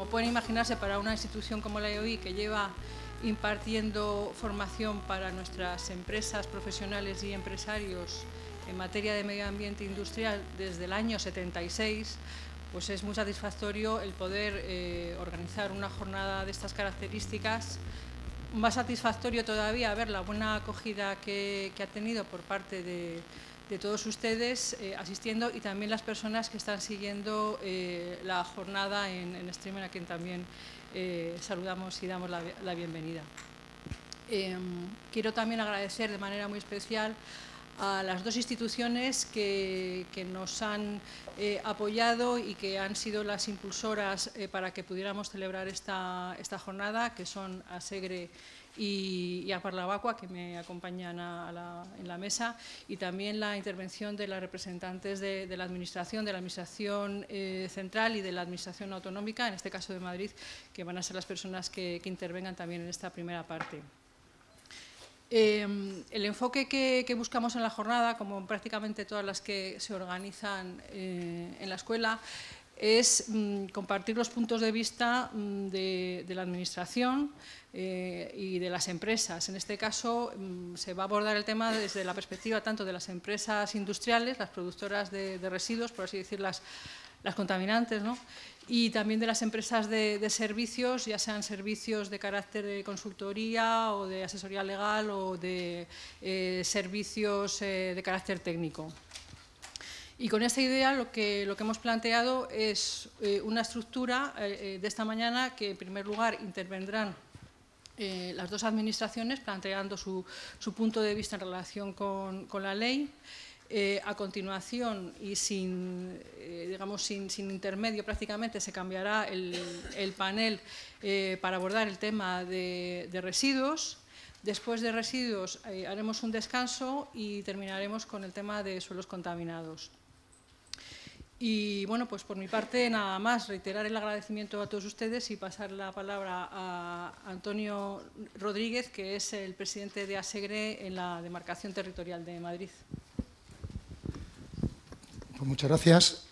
Como pueden imaginarse, para una institución como la EOI, que lleva impartiendo formación para nuestras empresas, profesionales y empresarios en materia de medio ambiente industrial desde el año 76, pues es muy satisfactorio el poder eh, organizar una jornada de estas características. Más satisfactorio todavía ver la buena acogida que ha tenido por parte de, de todos ustedes eh, asistiendo y también las personas que están siguiendo eh, la jornada en, en, streaming, a quien también eh, saludamos y damos la, bienvenida. Em, quiero también agradecer de manera muy especial a las dos instituciones que, nos han apoyado y que han sido las impulsoras para que pudiéramos celebrar esta, esta jornada, que son ASEGRE y, a Parlavacua, que me acompañan en la mesa, y también la intervención de las representantes de, la Administración, de la Administración eh, Central y de la Administración Autonómica, en este caso de Madrid, que van a ser las personas que, intervengan también en esta primera parte. Em, el enfoque que, buscamos en la jornada, como prácticamente todas las que se organizan eh, en la escuela, es mm, compartir los puntos de vista mm, de, la Administración eh, y de las empresas. En este caso mm, se va a abordar el tema desde la perspectiva tanto de las empresas industriales, las productoras de, residuos, por así decir, las, contaminantes, y también de las empresas de, servicios, ya sean servicios de carácter de consultoría o de asesoría legal o de eh, servicios eh, de carácter técnico. Y con esta idea lo que, hemos planteado es eh, una estructura eh, eh, de esta mañana que en primer lugar intervendrán las dos administraciones planteando su, su, punto de vista en relación con, la ley. a continuación y sin, digamos, sin, intermedio prácticamente se cambiará el, el panel para abordar el tema de residuos. Después de residuos haremos un descanso y terminaremos con el tema de suelos contaminados. Y bueno, pues por mi parte nada más, reiterar el agradecimiento a todos ustedes y pasar la palabra a Antonio Rodríguez, que es el presidente de ASEGRE en la demarcación territorial de Madrid. Pues muchas gracias.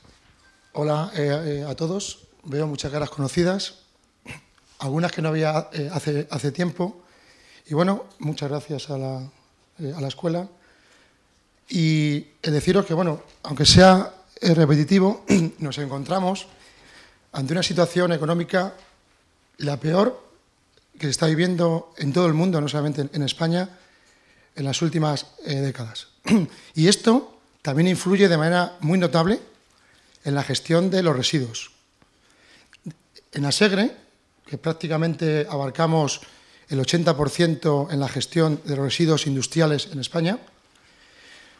Hola eh, eh, a todos. Veo muchas caras conocidas, algunas que no había eh, hace, hace, tiempo. Y bueno, muchas gracias a la, a la escuela. Y deciros que, bueno, aunque sea repetitivo, nos encontramos ante una situación económica la peor que se está viviendo en todo el mundo, no solamente en España, en las últimas eh, décadas. Y esto también influye de manera muy notable en la gestión de los residuos. En Asegre, que prácticamente abarcamos el 80% en la gestión de los residuos industriales en España,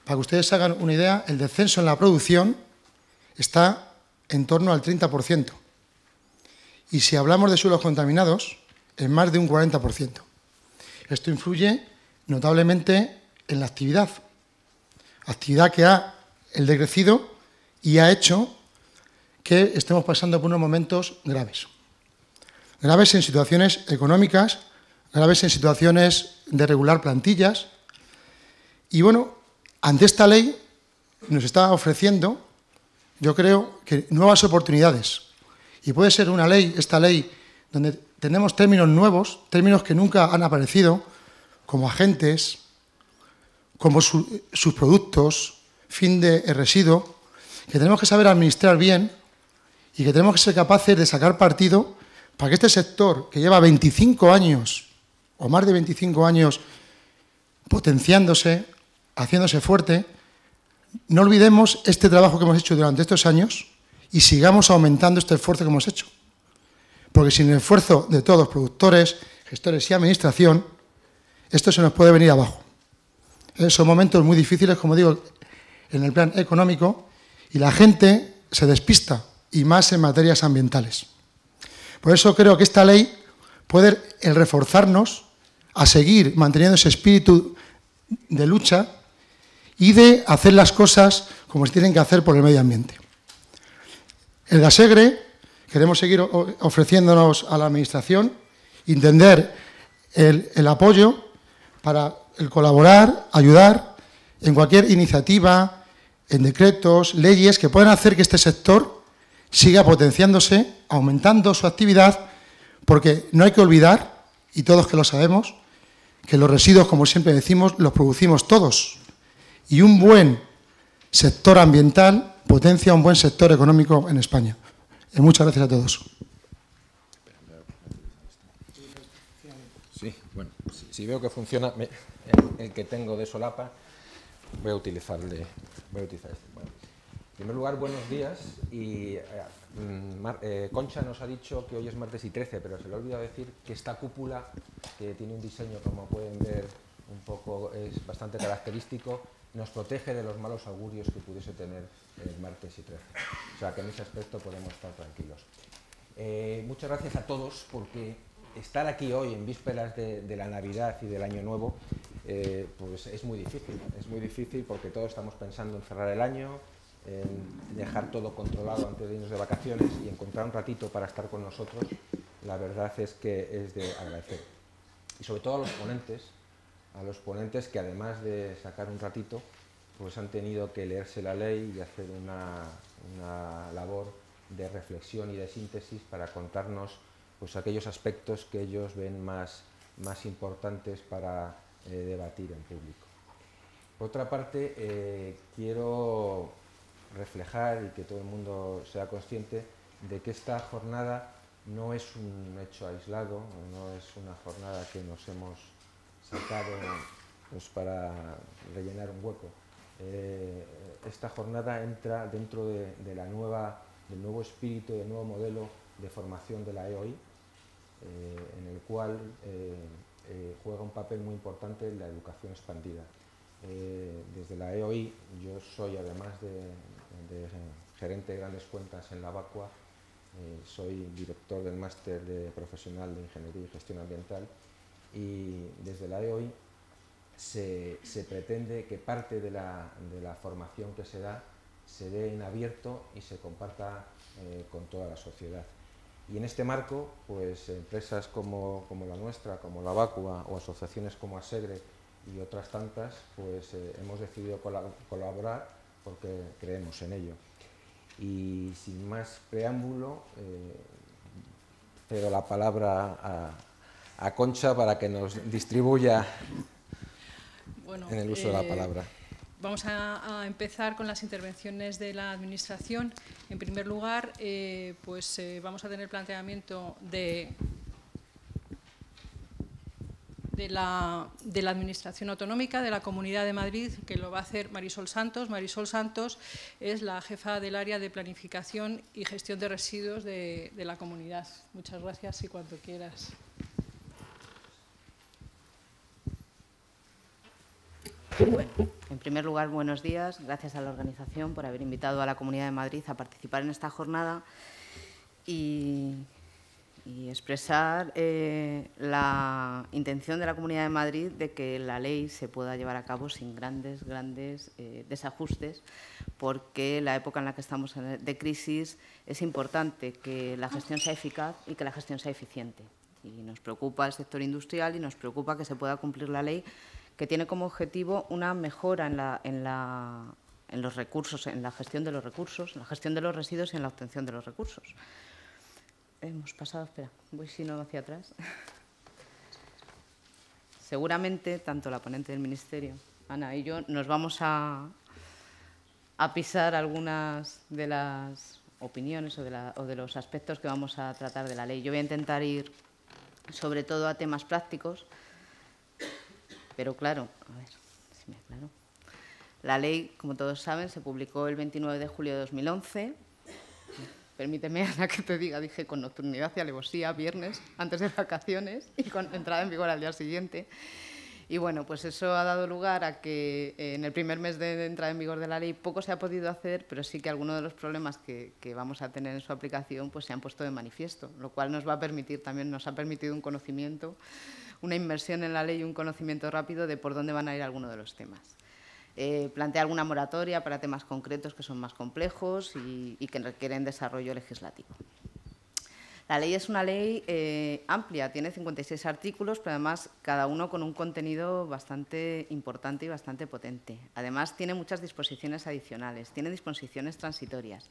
para que ustedes hagan una idea, el descenso en la producción está en torno al 30%. Y si hablamos de suelos contaminados, en más de un 40%. Esto influye notablemente en la actividad. Actividad que ha el decrecido y ha hecho que estemos pasando por unos momentos graves. Graves en situaciones económicas, graves en situaciones de regular plantillas. Y bueno, ante esta ley nos está ofreciendo yo creo que nuevas oportunidades. Y puede ser una ley, esta ley, donde tenemos términos nuevos, términos que nunca han aparecido, como agentes, como sus productos, fin de residuo, que tenemos que saber administrar bien y que tenemos que ser capaces de sacar partido para que este sector, que lleva 25 años, o más de 25 años, potenciándose, haciéndose fuerte, no olvidemos este trabajo que hemos hecho durante estos años y sigamos aumentando este esfuerzo que hemos hecho. Porque sin el esfuerzo de todos, productores, gestores y administración, esto se nos puede venir abajo. Son momentos muy difíciles, como digo, en el plan económico, y la gente se despista, y más en materias ambientales. Por eso creo que esta ley puede reforzarnos a seguir manteniendo ese espíritu de lucha y de hacer las cosas como se tienen que hacer por el medio ambiente. El GASEGRE queremos seguir ofreciéndonos a la Administración, entender el, apoyo para el colaborar, ayudar en cualquier iniciativa, en decretos, leyes que puedan hacer que este sector siga potenciándose, aumentando su actividad, porque no hay que olvidar, y todos que lo sabemos, que los residuos, como siempre decimos, los producimos todos. Y un buen sector ambiental potencia un buen sector económico en España. Eh, muchas gracias a todos. Sí, bueno, si, veo que funciona el, que tengo de solapa, voy a utilizar, voy a utilizar este. En primer lugar, buenos días. Y eh, mm, eh, Concha nos ha dicho que hoy es martes y 13, pero se le ha olvidado decir que esta cúpula, que tiene un diseño, como pueden ver, un poco es bastante característico, nos protege de los malos augurios que pudiese tener el martes y 13. O sea que en ese aspecto podemos estar tranquilos. Eh, muchas gracias a todos porque estar aquí hoy en vísperas de, la Navidad y del Año Nuevo pues es muy difícil. Es muy difícil porque todos estamos pensando en cerrar el año, dejar todo controlado antes de irnos de vacaciones y encontrar un ratito para estar con nosotros, la verdad es que es de agradecer. Y sobre todo a los ponentes, a los ponentes que además de sacar un ratito, pues han tenido que leerse la ley y hacer una, labor de reflexión y de síntesis para contarnos pues, aquellos aspectos que ellos ven más, más importantes para eh, debatir en público. Por otra parte, eh, quiero reflejar y que todo el mundo sea consciente de que esta jornada no es un hecho aislado, no es una jornada que nos hemos sacado pues, para rellenar un hueco. Eh, esta jornada entra dentro de, la nueva, del nuevo espíritu, del nuevo modelo de formación de la EOI, eh, en el cual eh, juega un papel muy importante la educación expandida. desde la EOI yo soy, además de, gerente de grandes cuentas en la Vacua, soy director del máster de profesional de Ingeniería y Gestión Ambiental y desde la de hoy se, pretende que parte de la, formación que se da se dé en abierto y se comparta eh, con toda la sociedad. Y en este marco, pues empresas como, la nuestra, como la Vacua o asociaciones como Asegre y otras tantas, pues eh, hemos decidido colaborar porque creemos en ello. Y sin más preámbulo, eh, cedo la palabra a, Concha para que nos distribuya en el uso de la eh, palabra. Vamos a, empezar con las intervenciones de la Administración. En primer lugar, eh, pues vamos a tener planteamiento de de la, de la, Administración Autonómica de la Comunidad de Madrid, que lo va a hacer Marisol Santos. Marisol Santos es la jefa del área de planificación y gestión de residuos de, de la comunidad. Muchas gracias y cuando quieras. En primer lugar, buenos días. Gracias a la organización por haber invitado a la Comunidad de Madrid a participar en esta jornada. Y expresar eh, la intención de la Comunidad de Madrid de que la ley se pueda llevar a cabo sin grandes, grandes eh, desajustes, porque la época en la que estamos de crisis es importante que la gestión sea eficaz y que la gestión sea eficiente. Y nos preocupa el sector industrial y nos preocupa que se pueda cumplir la ley que tiene como objetivo una mejora en, la, en, la, en los recursos, en la gestión de los recursos, en la gestión de los residuos y en la obtención de los recursos hemos pasado, espera, voy si no hacia atrás. Seguramente tanto la ponente del Ministerio, Ana y yo, nos vamos a, a pisar algunas de las opiniones o de, o de, los aspectos que vamos a tratar de la ley. Yo voy a intentar ir sobre todo a temas prácticos, pero claro, a ver si me aclaro. La ley, como todos saben, se publicó el 29 de julio de 2011 permíteme, Ana, que te diga, dije con nocturnidad y alevosía, viernes, antes de vacaciones y con entrada en vigor al día siguiente. Y bueno, pues eso ha dado lugar a que eh, en el primer mes de, entrada en vigor de la ley poco se ha podido hacer, pero sí que algunos de los problemas que, que, vamos a tener en su aplicación pues se han puesto de manifiesto, lo cual nos va a permitir, también nos ha permitido un conocimiento, una inversión en la ley y un conocimiento rápido de por dónde van a ir algunos de los temas. Eh, plantea alguna moratoria para temas concretos que son más complejos y, que requieren desarrollo legislativo. La ley es una ley eh, amplia, tiene 56 artículos, pero además cada uno con un contenido bastante importante y bastante potente. Además tiene muchas disposiciones adicionales, tiene disposiciones transitorias.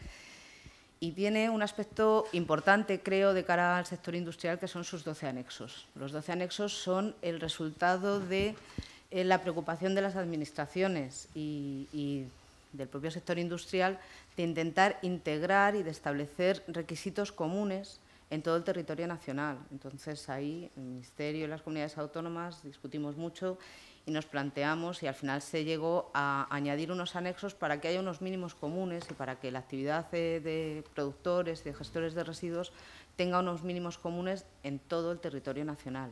Y tiene un aspecto importante, creo, de cara al sector industrial, que son sus 12 anexos. Los 12 anexos son el resultado de eh, la preocupación de las administraciones y, del propio sector industrial de intentar integrar y de establecer requisitos comunes en todo el territorio nacional. Entonces, ahí el Ministerio y las comunidades autónomas discutimos mucho y nos planteamos y al final se llegó a añadir unos anexos para que haya unos mínimos comunes y para que la actividad de, productores, de gestores de residuos tenga unos mínimos comunes en todo el territorio nacional.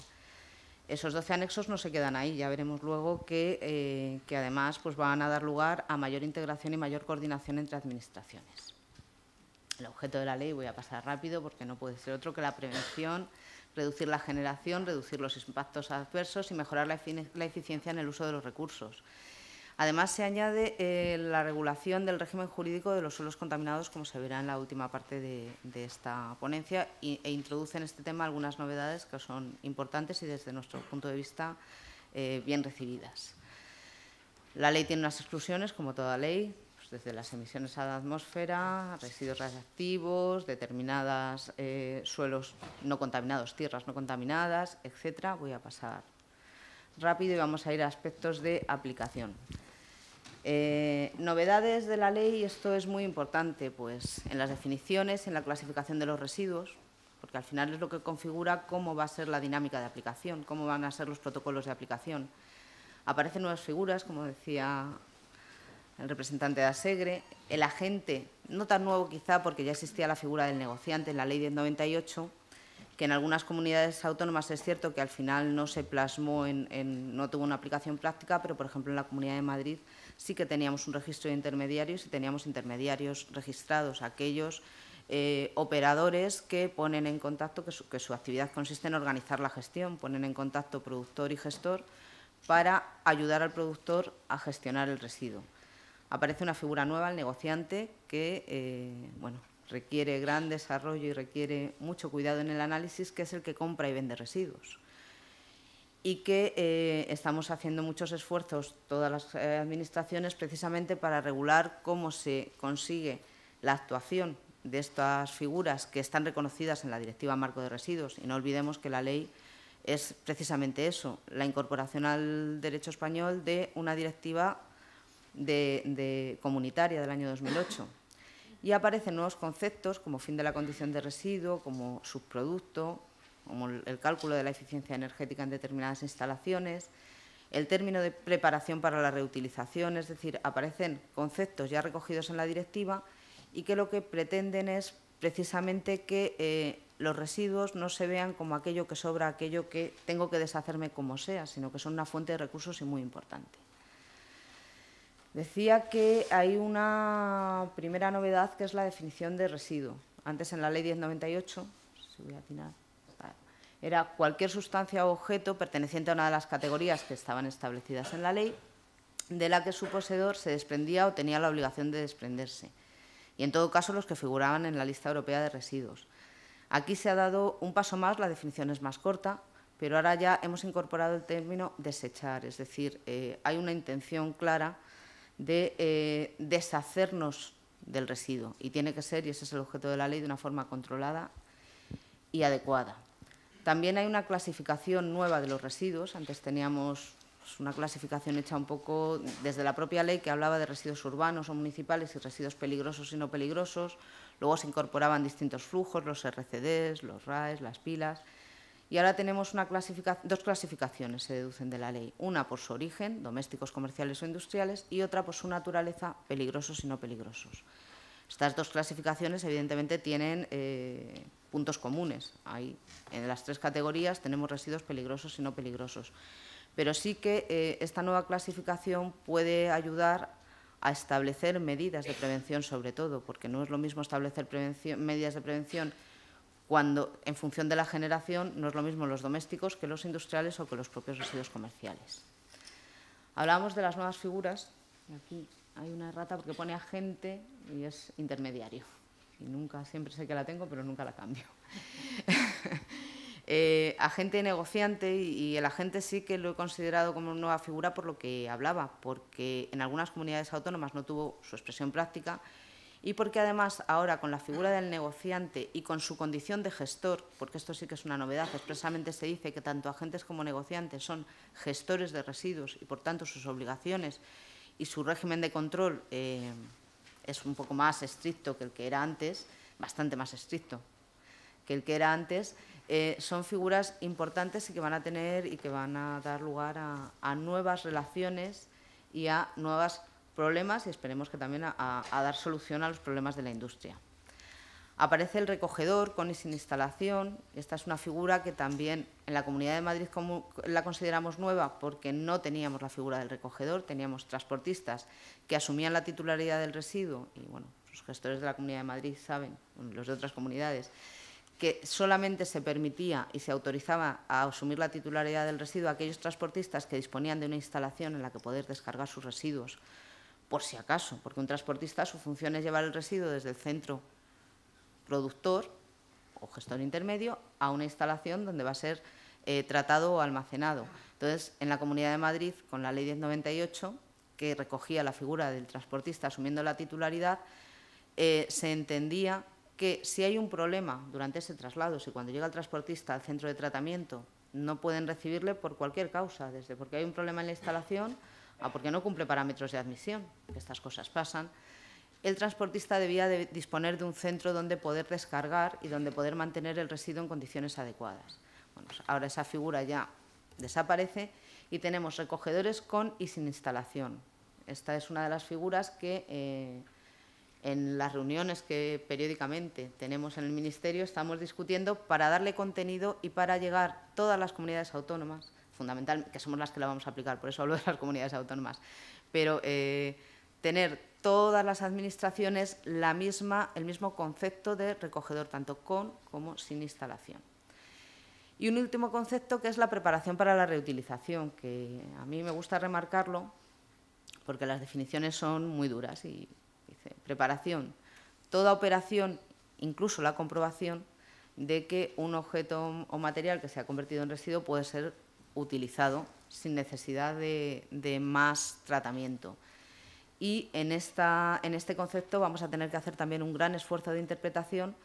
Esos 12 anexos no se quedan ahí, ya veremos luego que, eh, que además pues, van a dar lugar a mayor integración y mayor coordinación entre administraciones. El objeto de la ley, voy a pasar rápido porque no puede ser otro que la prevención reducir la generación, reducir los impactos adversos y mejorar la, eficiencia en el uso de los recursos. Además, se añade eh, la regulación del régimen jurídico de los suelos contaminados, como se verá en la última parte de, esta ponencia, e introduce en este tema algunas novedades que son importantes y, desde nuestro punto de vista, eh, bien recibidas. La ley tiene unas exclusiones, como toda ley, desde las emisiones a la atmósfera, residuos radiactivos, determinados eh, suelos no contaminados, tierras no contaminadas, etcétera. Voy a pasar rápido y vamos a ir a aspectos de aplicación. Eh, novedades de la ley, esto es muy importante, pues en las definiciones, en la clasificación de los residuos, porque al final es lo que configura cómo va a ser la dinámica de aplicación, cómo van a ser los protocolos de aplicación. Aparecen nuevas figuras, como decía el representante de Asegre, el agente, no tan nuevo quizá porque ya existía la figura del negociante en la ley del 98, que en algunas comunidades autónomas es cierto que al final no se plasmó, en, no tuvo una aplicación práctica, pero por ejemplo en la Comunidad de Madrid sí que teníamos un registro de intermediarios y teníamos intermediarios registrados, aquellos eh, operadores que ponen en contacto, que su, que su actividad consiste en organizar la gestión, ponen en contacto productor y gestor para ayudar al productor a gestionar el residuo aparece una figura nueva, el negociante, que eh, bueno, requiere gran desarrollo y requiere mucho cuidado en el análisis, que es el que compra y vende residuos. Y que eh, estamos haciendo muchos esfuerzos, todas las eh, administraciones, precisamente para regular cómo se consigue la actuación de estas figuras que están reconocidas en la Directiva Marco de Residuos. Y no olvidemos que la ley es precisamente eso, la incorporación al derecho español de una directiva de, comunitaria del año 2008. Y aparecen nuevos conceptos como fin de la condición de residuo, como subproducto, como el cálculo de la eficiencia energética en determinadas instalaciones, el término de preparación para la reutilización, es decir, aparecen conceptos ya recogidos en la directiva y que lo que pretenden es precisamente que eh, los residuos no se vean como aquello que sobra, aquello que tengo que deshacerme como sea, sino que son una fuente de recursos y muy importante. Decía que hay una primera novedad que es la definición de residuo. Antes en la ley 1098, si era cualquier sustancia o objeto perteneciente a una de las categorías que estaban establecidas en la ley, de la que su poseedor se desprendía o tenía la obligación de desprenderse. Y en todo caso los que figuraban en la lista europea de residuos. Aquí se ha dado un paso más, la definición es más corta, pero ahora ya hemos incorporado el término desechar, es decir, eh, hay una intención clara de eh, deshacernos del residuo y tiene que ser, y ese es el objeto de la ley, de una forma controlada y adecuada. También hay una clasificación nueva de los residuos. Antes teníamos pues, una clasificación hecha un poco desde la propia ley que hablaba de residuos urbanos o municipales y residuos peligrosos y no peligrosos. Luego se incorporaban distintos flujos, los RCDs, los RAEs, las pilas. Y ahora tenemos dos clasificaciones, se deducen de la ley. Una por su origen, domésticos, comerciales o industriales, y otra por su naturaleza, peligrosos y no peligrosos. Estas dos clasificaciones, evidentemente, tienen eh, puntos comunes. en las tres categorías tenemos residuos peligrosos y no peligrosos. Pero sí que eh, esta nueva clasificación puede ayudar a establecer medidas de prevención, sobre todo, porque no es lo mismo establecer medidas de prevención cuando en función de la generación no es lo mismo los domésticos que los industriales o que los propios residuos comerciales. Hablábamos de las nuevas figuras, aquí hay una rata porque pone agente y es intermediario. Y nunca, siempre sé que la tengo, pero nunca la cambio. Eh, agente negociante y el agente sí que lo he considerado como una nueva figura por lo que hablaba, porque en algunas comunidades autónomas no tuvo su expresión práctica y porque además ahora con la figura del negociante y con su condición de gestor, porque esto sí que es una novedad, expresamente se dice que tanto agentes como negociantes son gestores de residuos y por tanto sus obligaciones y su régimen de control eh, es un poco más estricto que el que era antes, bastante más estricto que el que era antes, eh, son figuras importantes y que van a tener y que van a dar lugar a, nuevas relaciones y a nuevos problemas y esperemos que también a, dar solución a los problemas de la industria. Aparece el recogedor con sin instalación. Esta es una figura que también en la Comunidad de Madrid la consideramos nueva porque no teníamos la figura del recogedor, teníamos transportistas que asumían la titularidad del residuo y bueno, los gestores de la Comunidad de Madrid saben, los de otras comunidades, que solamente se permitía y se autorizaba a asumir la titularidad del residuo a aquellos transportistas que disponían de una instalación en la que poder descargar sus residuos, por si acaso, porque un transportista su función es llevar el residuo desde el centro productor o gestor intermedio a una instalación donde va a ser eh, tratado o almacenado. Entonces, en la Comunidad de Madrid, con la Ley 1098, que recogía la figura del transportista asumiendo la titularidad, eh, se entendía que si hay un problema durante ese traslado, si cuando llega el transportista al centro de tratamiento no pueden recibirle por cualquier causa, desde porque hay un problema en la instalación a porque no cumple parámetros de admisión, que estas cosas pasan, el transportista debía de disponer de un centro donde poder descargar y donde poder mantener el residuo en condiciones adecuadas. Bueno, pues ahora esa figura ya desaparece y tenemos recogedores con y sin instalación. Esta es una de las figuras que eh, en las reuniones que periódicamente tenemos en el Ministerio estamos discutiendo para darle contenido y para llegar todas las comunidades autónomas, fundamentalmente, que somos las que la vamos a aplicar, por eso hablo de las comunidades autónomas, pero eh, tener todas las administraciones la misma, el mismo concepto de recogedor, tanto con como sin instalación. Y un último concepto que es la preparación para la reutilización, que a mí me gusta remarcarlo porque las definiciones son muy duras y preparación, toda operación, incluso la comprobación de que un objeto o material que se ha convertido en residuo puede ser utilizado sin necesidad de, más tratamiento. Y en, esta, en este concepto vamos a tener que hacer también un gran esfuerzo de interpretación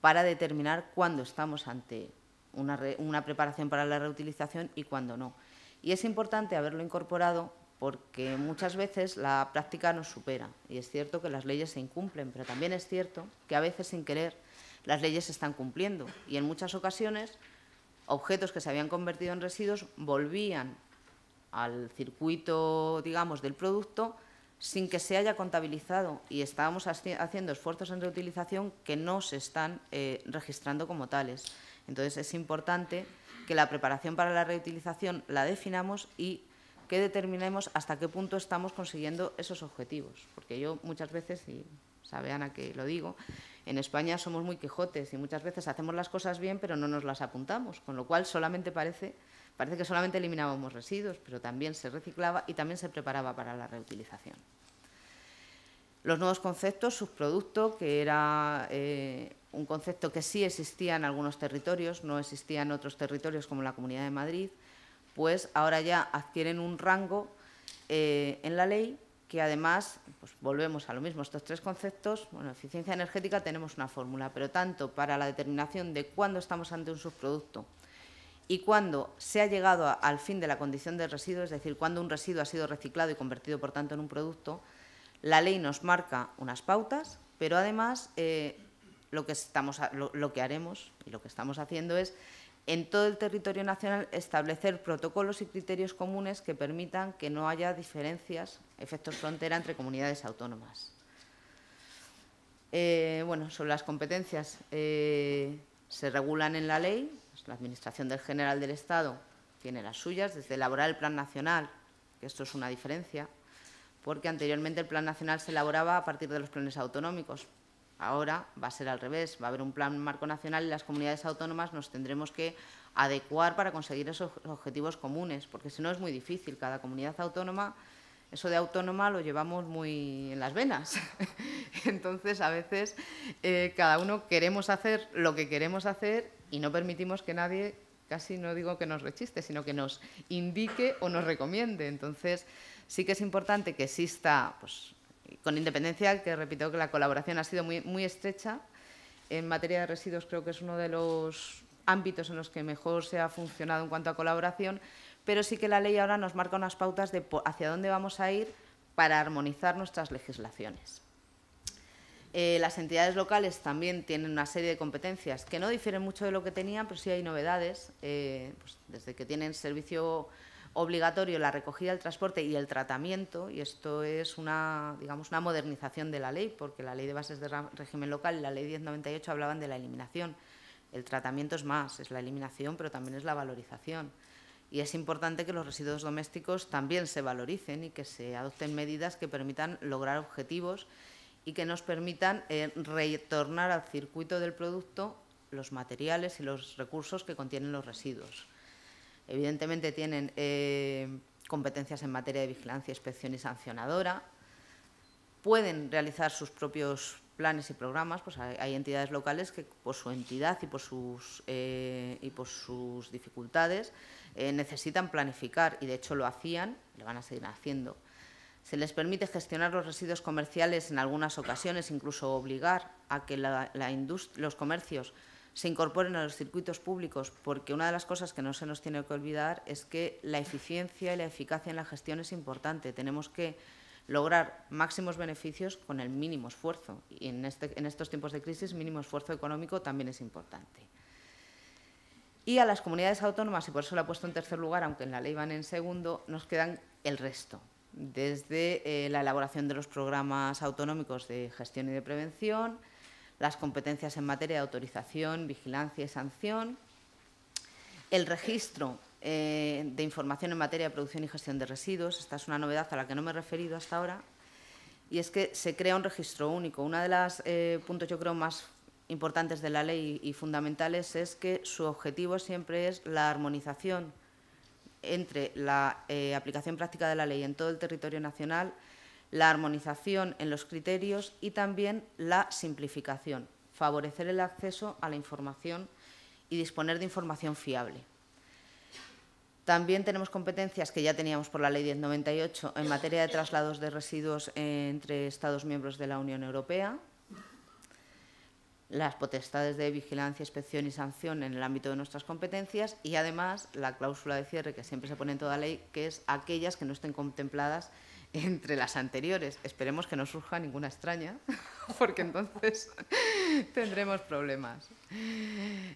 para determinar cuándo estamos ante una, una preparación para la reutilización y cuándo no. Y es importante haberlo incorporado porque muchas veces la práctica nos supera y es cierto que las leyes se incumplen, pero también es cierto que a veces sin querer las leyes se están cumpliendo y en muchas ocasiones objetos que se habían convertido en residuos volvían al circuito, digamos, del producto sin que se haya contabilizado y estábamos haciendo esfuerzos en reutilización que no se están eh, registrando como tales. Entonces es importante que la preparación para la reutilización la definamos y que determinemos hasta qué punto estamos consiguiendo esos objetivos. Porque yo muchas veces, y sabe Ana que lo digo, en España somos muy quijotes y muchas veces hacemos las cosas bien pero no nos las apuntamos, con lo cual solamente parece, que solamente eliminábamos residuos, pero también se reciclaba y también se preparaba para la reutilización. Los nuevos conceptos, subproducto, que era eh, un concepto que sí existía en algunos territorios, no existía en otros territorios como la Comunidad de Madrid, pues ahora ya adquieren un rango eh, en la ley que además, pues volvemos a lo mismo, estos tres conceptos, bueno, eficiencia energética tenemos una fórmula, pero tanto para la determinación de cuándo estamos ante un subproducto y cuándo se ha llegado al fin de la condición de residuo, es decir, cuando un residuo ha sido reciclado y convertido, por tanto, en un producto, la ley nos marca unas pautas, pero además eh, lo, que estamos, lo que haremos y lo que estamos haciendo es en todo el territorio nacional establecer protocolos y criterios comunes que permitan que no haya diferencias, efectos frontera entre comunidades autónomas. Eh, bueno, sobre las competencias eh, se regulan en la ley, pues la Administración del General del Estado tiene las suyas, desde elaborar el Plan Nacional, que esto es una diferencia, porque anteriormente el Plan Nacional se elaboraba a partir de los planes autonómicos, Ahora va a ser al revés, va a haber un plan marco nacional y las comunidades autónomas nos tendremos que adecuar para conseguir esos objetivos comunes, porque si no es muy difícil. Cada comunidad autónoma, eso de autónoma lo llevamos muy en las venas. Entonces, a veces eh, cada uno queremos hacer lo que queremos hacer y no permitimos que nadie, casi no digo que nos rechiste, sino que nos indique o nos recomiende. Entonces, sí que es importante que exista pues, con independencia que repito que la colaboración ha sido muy, muy estrecha. En materia de residuos creo que es uno de los ámbitos en los que mejor se ha funcionado en cuanto a colaboración, pero sí que la ley ahora nos marca unas pautas de hacia dónde vamos a ir para armonizar nuestras legislaciones. Eh, las entidades locales también tienen una serie de competencias que no difieren mucho de lo que tenían, pero sí hay novedades, eh, pues desde que tienen servicio obligatorio la recogida, el transporte y el tratamiento, y esto es una, digamos, una modernización de la ley, porque la ley de bases de régimen local y la ley 1098 hablaban de la eliminación. El tratamiento es más, es la eliminación, pero también es la valorización. Y es importante que los residuos domésticos también se valoricen y que se adopten medidas que permitan lograr objetivos y que nos permitan eh, retornar al circuito del producto los materiales y los recursos que contienen los residuos. Evidentemente tienen eh, competencias en materia de vigilancia, inspección y sancionadora. Pueden realizar sus propios planes y programas, pues hay, entidades locales que por su entidad y por sus, eh, y por sus dificultades eh, necesitan planificar y de hecho lo hacían, lo van a seguir haciendo. Se les permite gestionar los residuos comerciales en algunas ocasiones, incluso obligar a que los comercios se incorporen a los circuitos públicos, porque una de las cosas que no se nos tiene que olvidar es que la eficiencia y la eficacia en la gestión es importante. Tenemos que lograr máximos beneficios con el mínimo esfuerzo. Y en, este, en estos tiempos de crisis, mínimo esfuerzo económico también es importante. Y a las comunidades autónomas, y por eso lo he puesto en tercer lugar, aunque en la ley van en segundo, nos quedan el resto, desde eh, la elaboración de los programas autonómicos de gestión y de prevención, las competencias en materia de autorización, vigilancia y sanción, el registro eh, de información en materia de producción y gestión de residuos. Esta es una novedad a la que no me he referido hasta ahora. Y es que se crea un registro único. Uno de los eh, puntos, yo creo, más importantes de la ley y fundamentales es que su objetivo siempre es la armonización entre la eh, aplicación práctica de la ley en todo el territorio nacional la armonización en los criterios y también la simplificación, favorecer el acceso a la información y disponer de información fiable. También tenemos competencias que ya teníamos por la Ley 1098 en materia de traslados de residuos entre Estados miembros de la Unión Europea, las potestades de vigilancia, inspección y sanción en el ámbito de nuestras competencias y además la cláusula de cierre que siempre se pone en toda ley, que es aquellas que no estén contempladas entre las anteriores. Esperemos que no surja ninguna extraña, porque entonces tendremos problemas.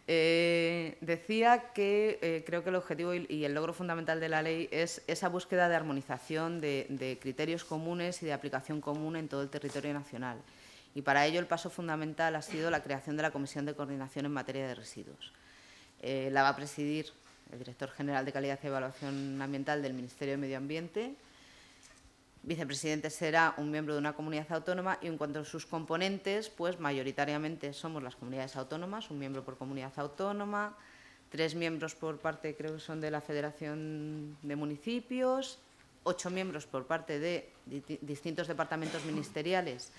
Eh, decía que eh, creo que el objetivo y, el logro fundamental de la ley es esa búsqueda de armonización de, criterios comunes y de aplicación común en todo el territorio nacional. Y para ello el paso fundamental ha sido la creación de la Comisión de Coordinación en materia de residuos. Eh, la va a presidir el director general de Calidad y Evaluación Ambiental del Ministerio de Medio Ambiente, vicepresidente será un miembro de una comunidad autónoma y en cuanto a sus componentes, pues mayoritariamente somos las comunidades autónomas, un miembro por comunidad autónoma, tres miembros por parte, creo que son de la Federación de Municipios, ocho miembros por parte de distintos departamentos ministeriales,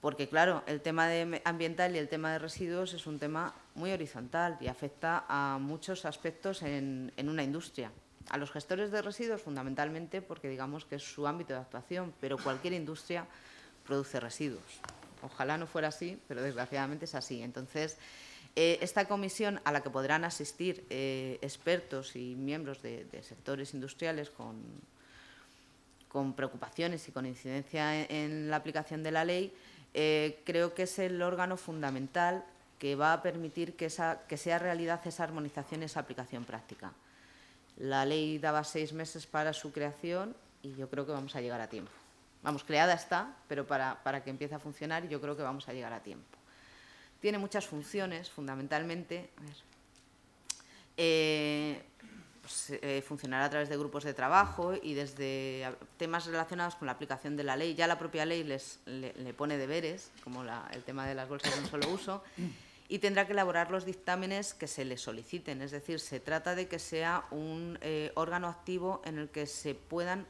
porque claro, el tema de ambiental y el tema de residuos es un tema muy horizontal y afecta a muchos aspectos en una industria a los gestores de residuos fundamentalmente porque digamos que es su ámbito de actuación, pero cualquier industria produce residuos. Ojalá no fuera así, pero desgraciadamente es así. Entonces, eh, esta comisión a la que podrán asistir eh, expertos y miembros de, sectores industriales con, con, preocupaciones y con incidencia en, la aplicación de la ley, eh, creo que es el órgano fundamental que va a permitir que, que sea realidad esa armonización y esa aplicación práctica. La ley daba seis meses para su creación y yo creo que vamos a llegar a tiempo. Vamos, creada está, pero para, que empiece a funcionar yo creo que vamos a llegar a tiempo. Tiene muchas funciones, fundamentalmente. Eh, pues, eh, funcionará a través de grupos de trabajo y desde temas relacionados con la aplicación de la ley. Ya la propia ley les, le, pone deberes, como el tema de las bolsas de un solo uso y tendrá que elaborar los dictámenes que se le soliciten. Es decir, se trata de que sea un eh, órgano activo en el que se puedan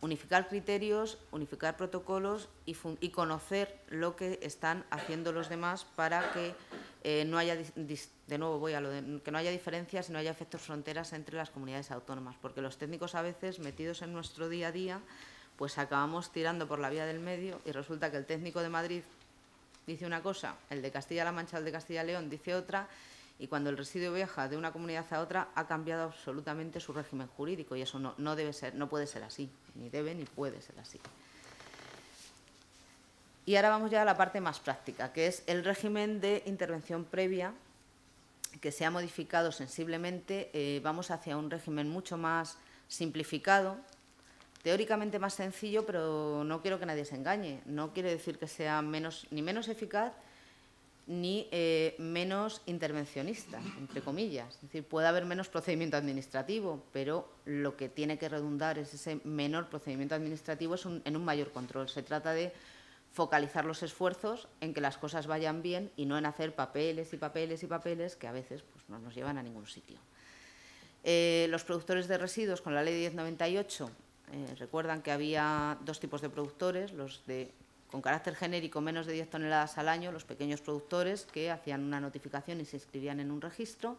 unificar criterios, unificar protocolos y, conocer lo que están haciendo los demás para que eh, no haya, de nuevo voy a lo que no haya diferencias y no haya efectos fronteras entre las comunidades autónomas, porque los técnicos a veces metidos en nuestro día a día pues acabamos tirando por la vía del medio y resulta que el técnico de Madrid dice una cosa, el de Castilla-La Mancha el de Castilla-León dice otra, y cuando el residuo viaja de una comunidad a otra ha cambiado absolutamente su régimen jurídico y eso no, no, debe ser, no puede ser así, ni debe ni puede ser así. Y ahora vamos ya a la parte más práctica, que es el régimen de intervención previa que se ha modificado sensiblemente. Eh, vamos hacia un régimen mucho más simplificado, teóricamente más sencillo, pero no quiero que nadie se engañe. No quiere decir que sea ni menos eficaz ni eh, menos intervencionista, entre comillas. Es decir, puede haber menos procedimiento administrativo, pero lo que tiene que redundar es ese menor procedimiento administrativo en un mayor control. Se trata de focalizar los esfuerzos en que las cosas vayan bien y no en hacer papeles y papeles y papeles que a veces pues, no nos llevan a ningún sitio. Eh, los productores de residuos con la ley 1098 eh, recuerdan que había dos tipos de productores, los de con carácter genérico menos de 10 toneladas al año, los pequeños productores que hacían una notificación y se inscribían en un registro,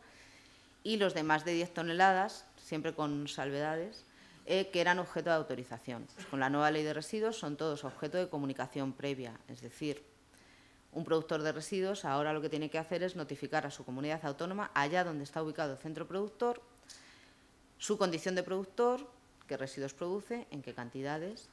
y los de más de 10 toneladas, siempre con salvedades, eh, que eran objeto de autorización. Pues con la nueva ley de residuos son todos objeto de comunicación previa, es decir, un productor de residuos ahora lo que tiene que hacer es notificar a su comunidad autónoma, allá donde está ubicado el centro productor, su condición de productor, qué residuos produce, en qué cantidades,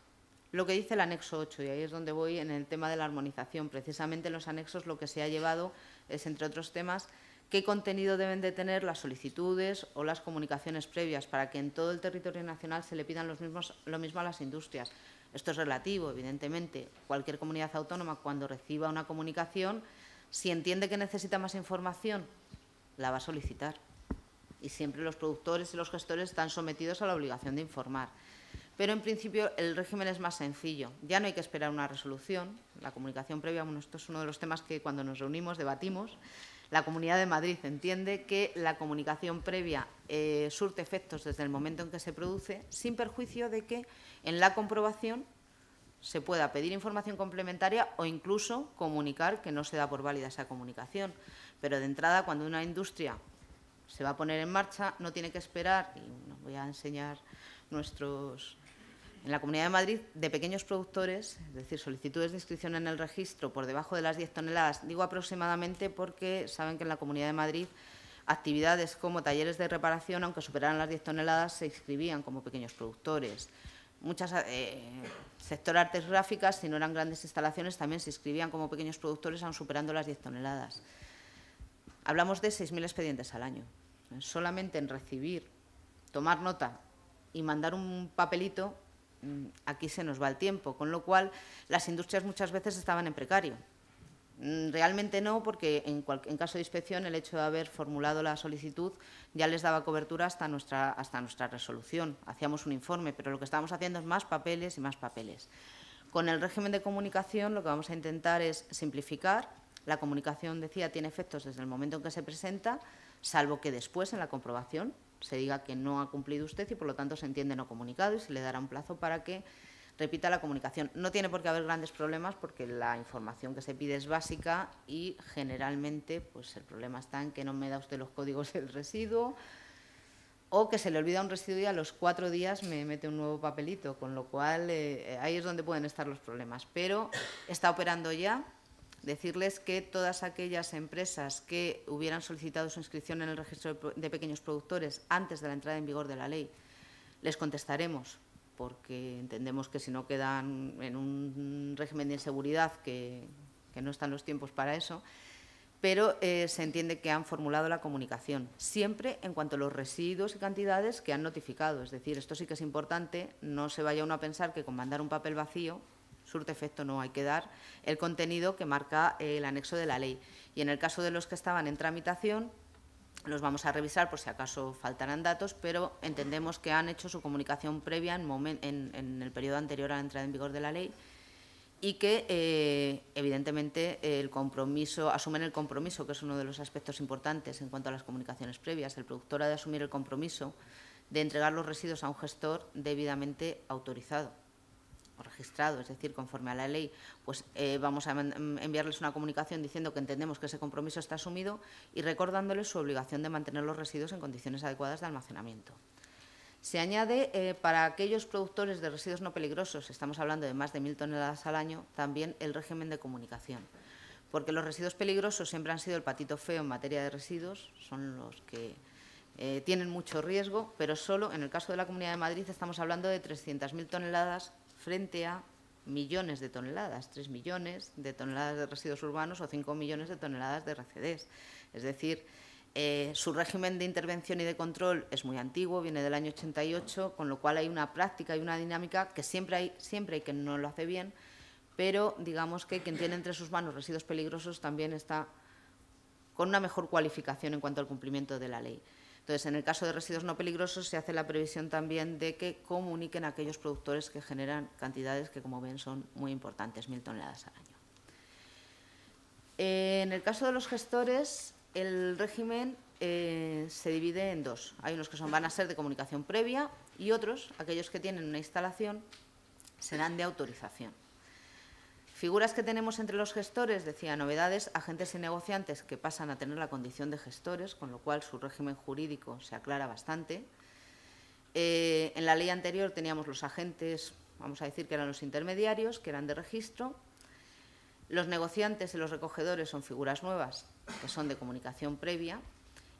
lo que dice el anexo 8, y ahí es donde voy en el tema de la armonización. Precisamente en los anexos lo que se ha llevado es, entre otros temas, qué contenido deben de tener las solicitudes o las comunicaciones previas para que en todo el territorio nacional se le pidan lo mismo a las industrias. Esto es relativo, evidentemente. Cualquier comunidad autónoma, cuando reciba una comunicación, si entiende que necesita más información, la va a solicitar. Y siempre los productores y los gestores están sometidos a la obligación de informar. Pero en principio el régimen es más sencillo. Ya no hay que esperar una resolución. La comunicación previa, bueno, esto es uno de los temas que cuando nos reunimos debatimos. La Comunidad de Madrid entiende que la comunicación previa eh, surte efectos desde el momento en que se produce, sin perjuicio de que en la comprobación se pueda pedir información complementaria o incluso comunicar que no se da por válida esa comunicación. Pero de entrada, cuando una industria se va a poner en marcha, no tiene que esperar, y voy a enseñar nuestros en la Comunidad de Madrid, de pequeños productores, es decir, solicitudes de inscripción en el registro por debajo de las 10 toneladas, digo aproximadamente porque saben que en la Comunidad de Madrid actividades como talleres de reparación, aunque superaran las 10 toneladas, se inscribían como pequeños productores. Muchas eh, sector artes gráficas, si no eran grandes instalaciones, también se inscribían como pequeños productores, aun superando las 10 toneladas. Hablamos de 6.000 expedientes al año. Solamente en recibir, tomar nota y mandar un papelito Mm, aquí se nos va el tiempo, con lo cual las industrias muchas veces estaban en precario. Mm, realmente no, porque en, caso de inspección el hecho de haber formulado la solicitud ya les daba cobertura hasta nuestra, hasta nuestra resolución. Hacíamos un informe, pero lo que estamos haciendo es más papeles y más papeles. Con el régimen de comunicación lo que vamos a intentar es simplificar. La comunicación, decía, tiene efectos desde el momento en que se presenta, salvo que después, en la comprobación, se diga que no ha cumplido usted y por lo tanto se entiende no comunicado y se le dará un plazo para que repita la comunicación. No tiene por qué haber grandes problemas porque la información que se pide es básica y generalmente pues el problema está en que no me da usted los códigos del residuo o que se le olvida un residuo y a los cuatro días me mete un nuevo papelito, con lo cual eh, ahí es donde pueden estar los problemas. Pero está operando ya, Decirles que todas aquellas empresas que hubieran solicitado su inscripción en el registro de pequeños productores antes de la entrada en vigor de la ley, les contestaremos, porque entendemos que si no quedan en un régimen de inseguridad, que, no están los tiempos para eso, pero eh, se entiende que han formulado la comunicación, siempre en cuanto a los residuos y cantidades que han notificado. Es decir, esto sí que es importante, no se vaya uno a pensar que con mandar un papel vacío surte efecto no, hay que dar el contenido que marca eh, el anexo de la ley. Y en el caso de los que estaban en tramitación, los vamos a revisar por si acaso faltarán datos, pero entendemos que han hecho su comunicación previa en, el periodo anterior a la entrada en vigor de la ley y que, eh, evidentemente, el compromiso, asumen el compromiso, que es uno de los aspectos importantes en cuanto a las comunicaciones previas. El productor ha de asumir el compromiso de entregar los residuos a un gestor debidamente autorizado registrado, es decir, conforme a la ley, pues eh, vamos a enviarles una comunicación diciendo que entendemos que ese compromiso está asumido y recordándoles su obligación de mantener los residuos en condiciones adecuadas de almacenamiento. Se añade eh, para aquellos productores de residuos no peligrosos, estamos hablando de más de mil toneladas al año, también el régimen de comunicación. Porque los residuos peligrosos siempre han sido el patito feo en materia de residuos, son los que eh, tienen mucho riesgo, pero solo en el caso de la Comunidad de Madrid estamos hablando de 300.000 toneladas frente a millones de toneladas, 3 millones de toneladas de residuos urbanos o 5 millones de toneladas de RCDs. Es decir, eh, su régimen de intervención y de control es muy antiguo, viene del año 88, con lo cual hay una práctica y una dinámica que siempre hay, siempre hay quien no lo hace bien, pero digamos que quien tiene entre sus manos residuos peligrosos también está con una mejor cualificación en cuanto al cumplimiento de la ley. Entonces, en el caso de residuos no peligrosos se hace la previsión también de que comuniquen a aquellos productores que generan cantidades que, como ven, son muy importantes, mil toneladas al año. Eh, en el caso de los gestores, el régimen eh, se divide en dos. Hay unos que son, van a ser de comunicación previa y otros, aquellos que tienen una instalación, serán de autorización. Figuras que tenemos entre los gestores, decía, novedades, agentes y negociantes que pasan a tener la condición de gestores, con lo cual su régimen jurídico se aclara bastante. Eh, en la ley anterior teníamos los agentes, vamos a decir que eran los intermediarios, que eran de registro. Los negociantes y los recogedores son figuras nuevas, que son de comunicación previa,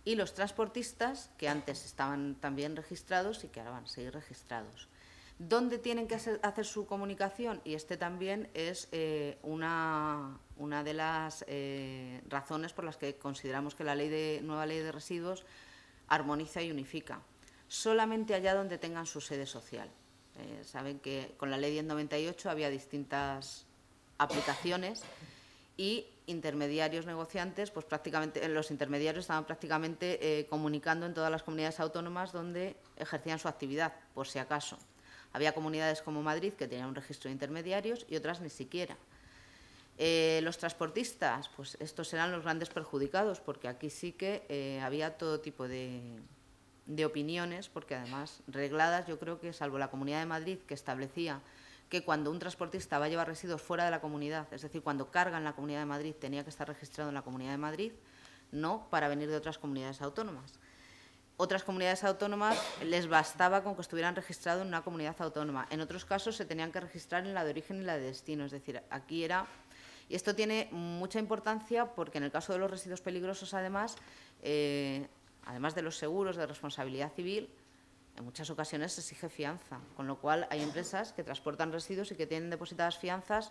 y los transportistas, que antes estaban también registrados y que ahora van a seguir registrados. ¿Dónde tienen que hacer su comunicación? Y este también es eh, una, una, de las eh, razones por las que consideramos que la ley de, nueva ley de residuos armoniza y unifica. Solamente allá donde tengan su sede social. Eh, saben que con la ley 1098 había distintas aplicaciones y intermediarios negociantes, pues prácticamente los intermediarios estaban prácticamente comunicando en todas las comunidades autónomas donde ejercían su actividad, por si acaso. Había comunidades como Madrid que tenían un registro de intermediarios y otras ni siquiera. Eh, los transportistas, pues estos eran los grandes perjudicados, porque aquí sí que eh, había todo tipo de, de opiniones, porque además regladas, yo creo que salvo la Comunidad de Madrid que establecía que cuando un transportista va a llevar residuos fuera de la comunidad, es decir, cuando carga en la Comunidad de Madrid, tenía que estar registrado en la Comunidad de Madrid, no para venir de otras comunidades autónomas. Otras comunidades autónomas les bastaba con que estuvieran registrados en una comunidad autónoma. En otros casos se tenían que registrar en la de origen y la de destino. Es decir, aquí era... Y esto tiene mucha importancia porque en el caso de los residuos peligrosos, además, eh, además de los seguros de responsabilidad civil, en muchas ocasiones se exige fianza, con lo cual hay empresas que transportan residuos y que tienen depositadas fianzas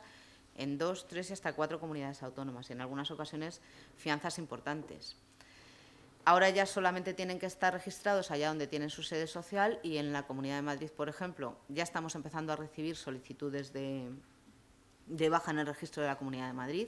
en dos, tres y hasta cuatro comunidades autónomas y en algunas ocasiones fianzas importantes. Ahora ya solamente tienen que estar registrados allá donde tienen su sede social y en la Comunidad de Madrid, por ejemplo, ya estamos empezando a recibir solicitudes de, baja en el registro de la Comunidad de Madrid.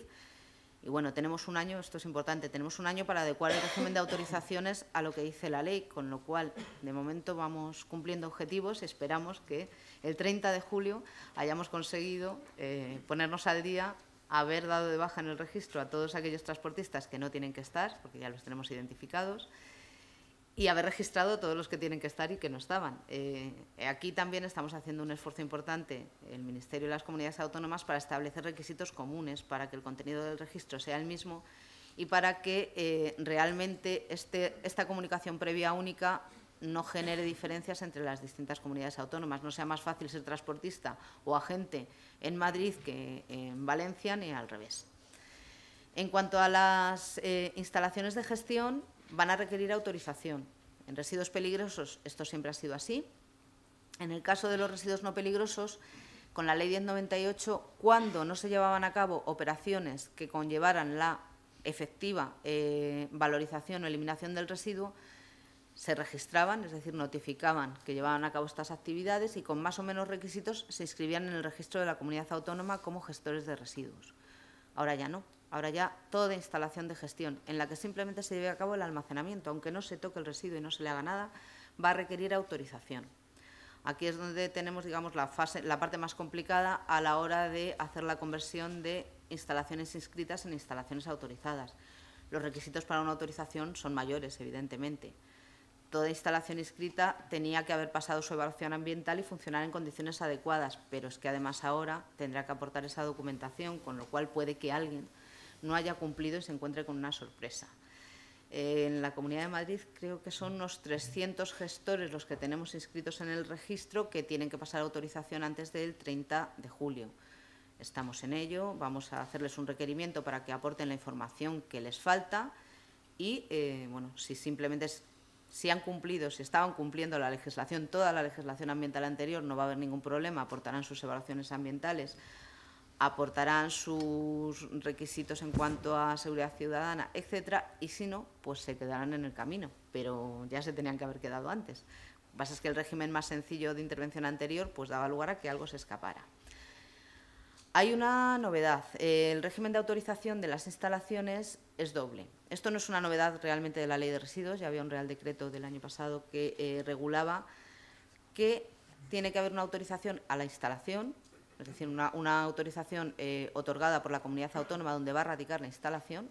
Y bueno, tenemos un año, esto es importante, tenemos un año para adecuar el régimen de autorizaciones a lo que dice la ley, con lo cual, de momento, vamos cumpliendo objetivos. Esperamos que el 30 de julio hayamos conseguido eh, ponernos al día, haber dado de baja en el registro a todos aquellos transportistas que no tienen que estar, porque ya los tenemos identificados, y haber registrado todos los que tienen que estar y que no estaban. Eh, aquí también estamos haciendo un esfuerzo importante, el Ministerio y las comunidades autónomas, para establecer requisitos comunes para que el contenido del registro sea el mismo y para que eh, realmente este, esta comunicación previa única no genere diferencias entre las distintas comunidades autónomas, no sea más fácil ser transportista o agente en Madrid que en Valencia ni al revés. En cuanto a las eh, instalaciones de gestión, van a requerir autorización. En residuos peligrosos esto siempre ha sido así. En el caso de los residuos no peligrosos, con la Ley 1098, cuando no se llevaban a cabo operaciones que conllevaran la efectiva eh, valorización o eliminación del residuo, se registraban, es decir, notificaban que llevaban a cabo estas actividades y con más o menos requisitos se inscribían en el registro de la comunidad autónoma como gestores de residuos. Ahora ya no. Ahora ya toda instalación de gestión en la que simplemente se lleve a cabo el almacenamiento, aunque no se toque el residuo y no se le haga nada, va a requerir autorización. Aquí es donde tenemos digamos, la, fase, la parte más complicada a la hora de hacer la conversión de instalaciones inscritas en instalaciones autorizadas. Los requisitos para una autorización son mayores, evidentemente. Toda instalación inscrita tenía que haber pasado su evaluación ambiental y funcionar en condiciones adecuadas, pero es que además ahora tendrá que aportar esa documentación, con lo cual puede que alguien no haya cumplido y se encuentre con una sorpresa. Eh, en la Comunidad de Madrid creo que son unos 300 gestores los que tenemos inscritos en el registro que tienen que pasar autorización antes del 30 de julio. Estamos en ello, vamos a hacerles un requerimiento para que aporten la información que les falta y, eh, bueno, si simplemente si han cumplido, si estaban cumpliendo la legislación, toda la legislación ambiental anterior, no va a haber ningún problema, aportarán sus evaluaciones ambientales, aportarán sus requisitos en cuanto a seguridad ciudadana, etcétera, y si no, pues se quedarán en el camino, pero ya se tenían que haber quedado antes. Lo que pasa es que el régimen más sencillo de intervención anterior pues daba lugar a que algo se escapara. Hay una novedad. El régimen de autorización de las instalaciones es doble. Esto no es una novedad realmente de la ley de residuos, ya había un real decreto del año pasado que eh, regulaba que tiene que haber una autorización a la instalación, es decir, una, autorización eh, otorgada por la comunidad autónoma donde va a radicar la instalación,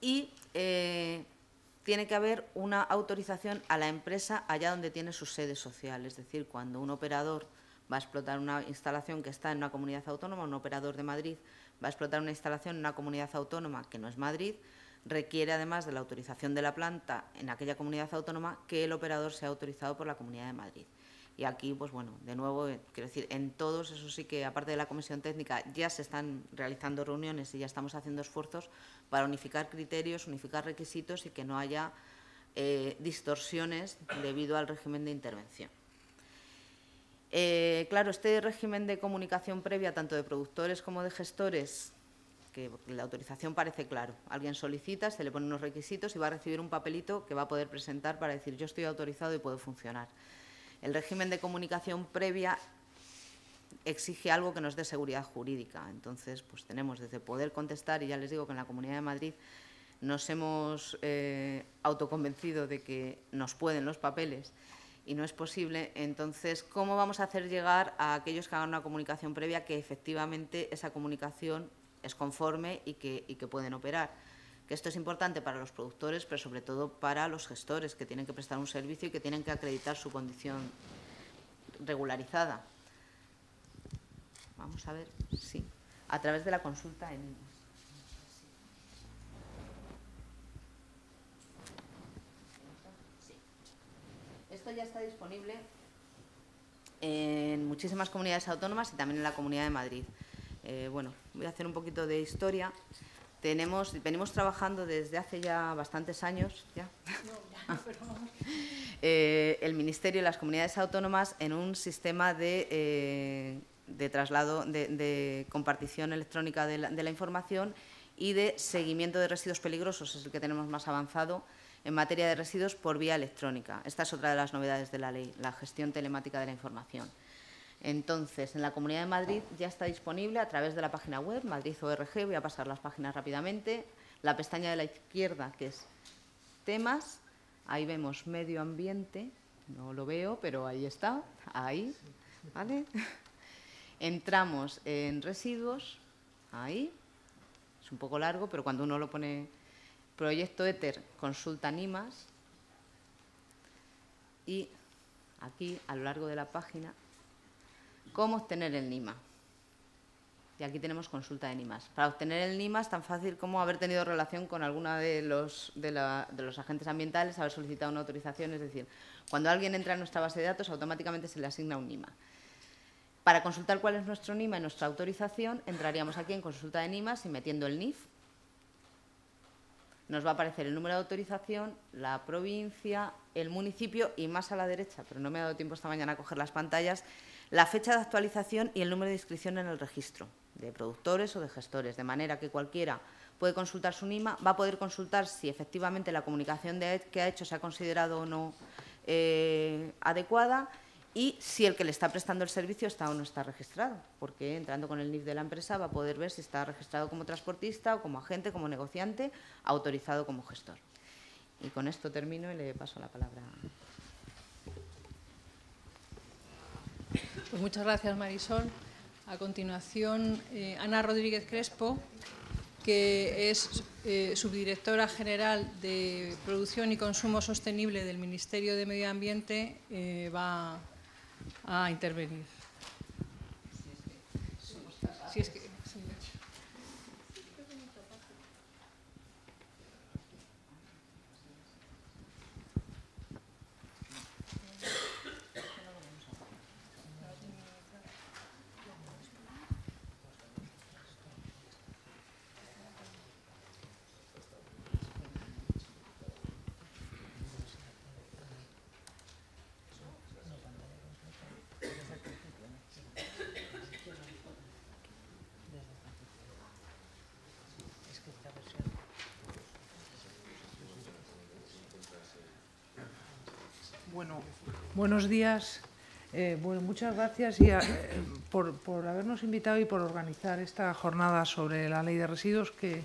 y eh, tiene que haber una autorización a la empresa allá donde tiene su sede social, es decir, cuando un operador va a explotar una instalación que está en una comunidad autónoma, un operador de Madrid va a explotar una instalación en una comunidad autónoma que no es Madrid, requiere además de la autorización de la planta en aquella comunidad autónoma que el operador sea autorizado por la Comunidad de Madrid. Y aquí, pues bueno, de nuevo, eh, quiero decir, en todos, eso sí que aparte de la comisión técnica, ya se están realizando reuniones y ya estamos haciendo esfuerzos para unificar criterios, unificar requisitos y que no haya eh, distorsiones debido al régimen de intervención. Eh, claro, este régimen de comunicación previa, tanto de productores como de gestores, que la autorización parece claro. Alguien solicita, se le ponen unos requisitos y va a recibir un papelito que va a poder presentar para decir yo estoy autorizado y puedo funcionar. El régimen de comunicación previa exige algo que nos dé seguridad jurídica. Entonces, pues tenemos desde poder contestar, y ya les digo que en la Comunidad de Madrid nos hemos eh, autoconvencido de que nos pueden los papeles y no es posible, entonces, ¿cómo vamos a hacer llegar a aquellos que hagan una comunicación previa que efectivamente esa comunicación es conforme y que, y que pueden operar? Que esto es importante para los productores, pero sobre todo para los gestores que tienen que prestar un servicio y que tienen que acreditar su condición regularizada. Vamos a ver, sí, a través de la consulta en esto ya está disponible en muchísimas comunidades autónomas y también en la Comunidad de Madrid. Eh, bueno, voy a hacer un poquito de historia. Tenemos, venimos trabajando desde hace ya bastantes años, ya, eh, el Ministerio y las comunidades autónomas en un sistema de, eh, de traslado, de, compartición electrónica de la, de la información y de seguimiento de residuos peligrosos, es el que tenemos más avanzado, en materia de residuos por vía electrónica. Esta es otra de las novedades de la ley, la gestión telemática de la información. Entonces, en la Comunidad de Madrid ya está disponible a través de la página web Madrid.org, voy a pasar las páginas rápidamente, la pestaña de la izquierda que es temas, ahí vemos medio ambiente, no lo veo, pero ahí está, ahí, ¿vale? Entramos en residuos, ahí, es un poco largo, pero cuando uno lo pone Proyecto ETER consulta NIMAS y aquí a lo largo de la página cómo obtener el NIMA. Y aquí tenemos consulta de NIMAS. Para obtener el NIMA es tan fácil como haber tenido relación con alguna de los, de, los agentes ambientales, haber solicitado una autorización, es decir, cuando alguien entra en nuestra base de datos automáticamente se le asigna un NIMA. Para consultar cuál es nuestro NIMA y nuestra autorización, entraríamos aquí en consulta de NIMAS y metiendo el NIF nos va a aparecer el número de autorización, la provincia, el municipio y más a la derecha, pero no me ha dado tiempo esta mañana a coger las pantallas, la fecha de actualización y el número de inscripción en el registro de productores o de gestores, de manera que cualquiera puede consultar su NIMA, va a poder consultar si efectivamente la comunicación de, que ha hecho se ha considerado o no eh, adecuada y si el que le está prestando el servicio está o no está registrado, porque entrando con el NIF de la empresa va a poder ver si está registrado como transportista o como agente, como negociante, autorizado como gestor. Y con esto termino y le paso la palabra. Pues muchas gracias, Marisol. A continuación, eh, Ana Rodríguez Crespo, que es eh, subdirectora general de Producción y Consumo Sostenible del Ministerio de Medio Ambiente, eh, va a intervenir. Bueno, buenos días. Eh, bueno, muchas gracias y, eh, por, habernos invitado y por organizar esta jornada sobre la ley de residuos que,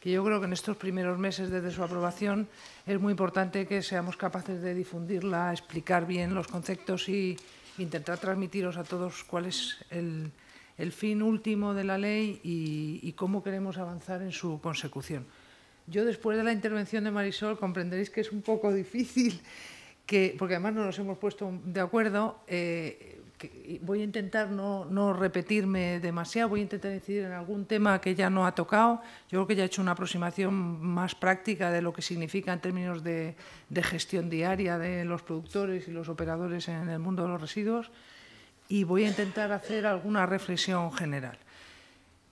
que, yo creo que en estos primeros meses desde su aprobación es muy importante que seamos capaces de difundirla, explicar bien los conceptos y intentar transmitiros a todos cuál es el, el fin último de la ley y, cómo queremos avanzar en su consecución. Yo después de la intervención de Marisol comprenderéis que es un poco difícil, que, porque además no nos hemos puesto de acuerdo. Eh, voy a intentar no, repetirme demasiado, voy a intentar decidir en algún tema que ya no ha tocado. Yo creo que ya he hecho una aproximación más práctica de lo que significa en términos de gestión diaria de los productores y los operadores en el mundo de los residuos y voy a intentar hacer alguna reflexión general.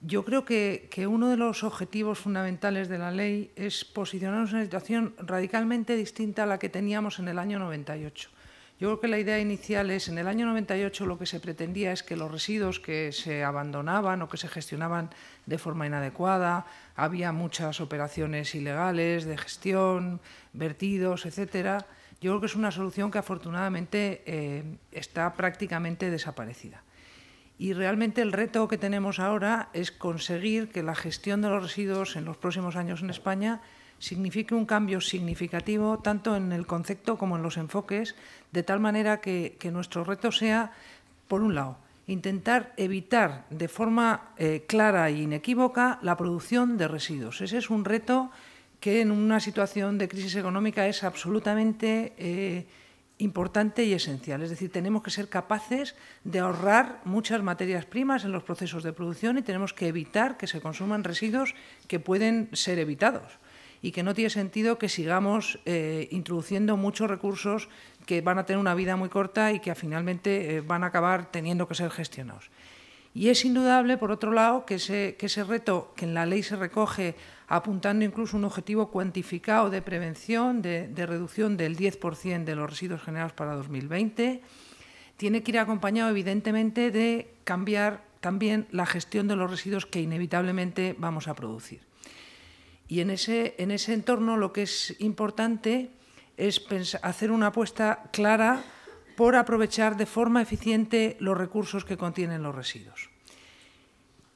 Yo creo que, uno de los objetivos fundamentales de la ley es posicionarnos en una situación radicalmente distinta a la que teníamos en el año 98. Yo creo que la idea inicial es, en el año 98 lo que se pretendía es que los residuos que se abandonaban o que se gestionaban de forma inadecuada, había muchas operaciones ilegales de gestión, vertidos, etcétera, yo creo que es una solución que afortunadamente eh, está prácticamente desaparecida. Y realmente el reto que tenemos ahora es conseguir que la gestión de los residuos en los próximos años en España signifique un cambio significativo tanto en el concepto como en los enfoques, de tal manera que, nuestro reto sea, por un lado, intentar evitar de forma eh, clara e inequívoca la producción de residuos. Ese es un reto que en una situación de crisis económica es absolutamente eh, importante y esencial. Es decir, tenemos que ser capaces de ahorrar muchas materias primas en los procesos de producción y tenemos que evitar que se consuman residuos que pueden ser evitados y que no tiene sentido que sigamos eh, introduciendo muchos recursos que van a tener una vida muy corta y que finalmente eh, van a acabar teniendo que ser gestionados. Y es indudable, por otro lado, que ese, que ese reto que en la ley se recoge apuntando incluso un objetivo cuantificado de prevención, de, reducción del 10% de los residuos generados para 2020. Tiene que ir acompañado, evidentemente, de cambiar también la gestión de los residuos que inevitablemente vamos a producir. Y en ese, en ese entorno lo que es importante es hacer una apuesta clara por aprovechar de forma eficiente los recursos que contienen los residuos.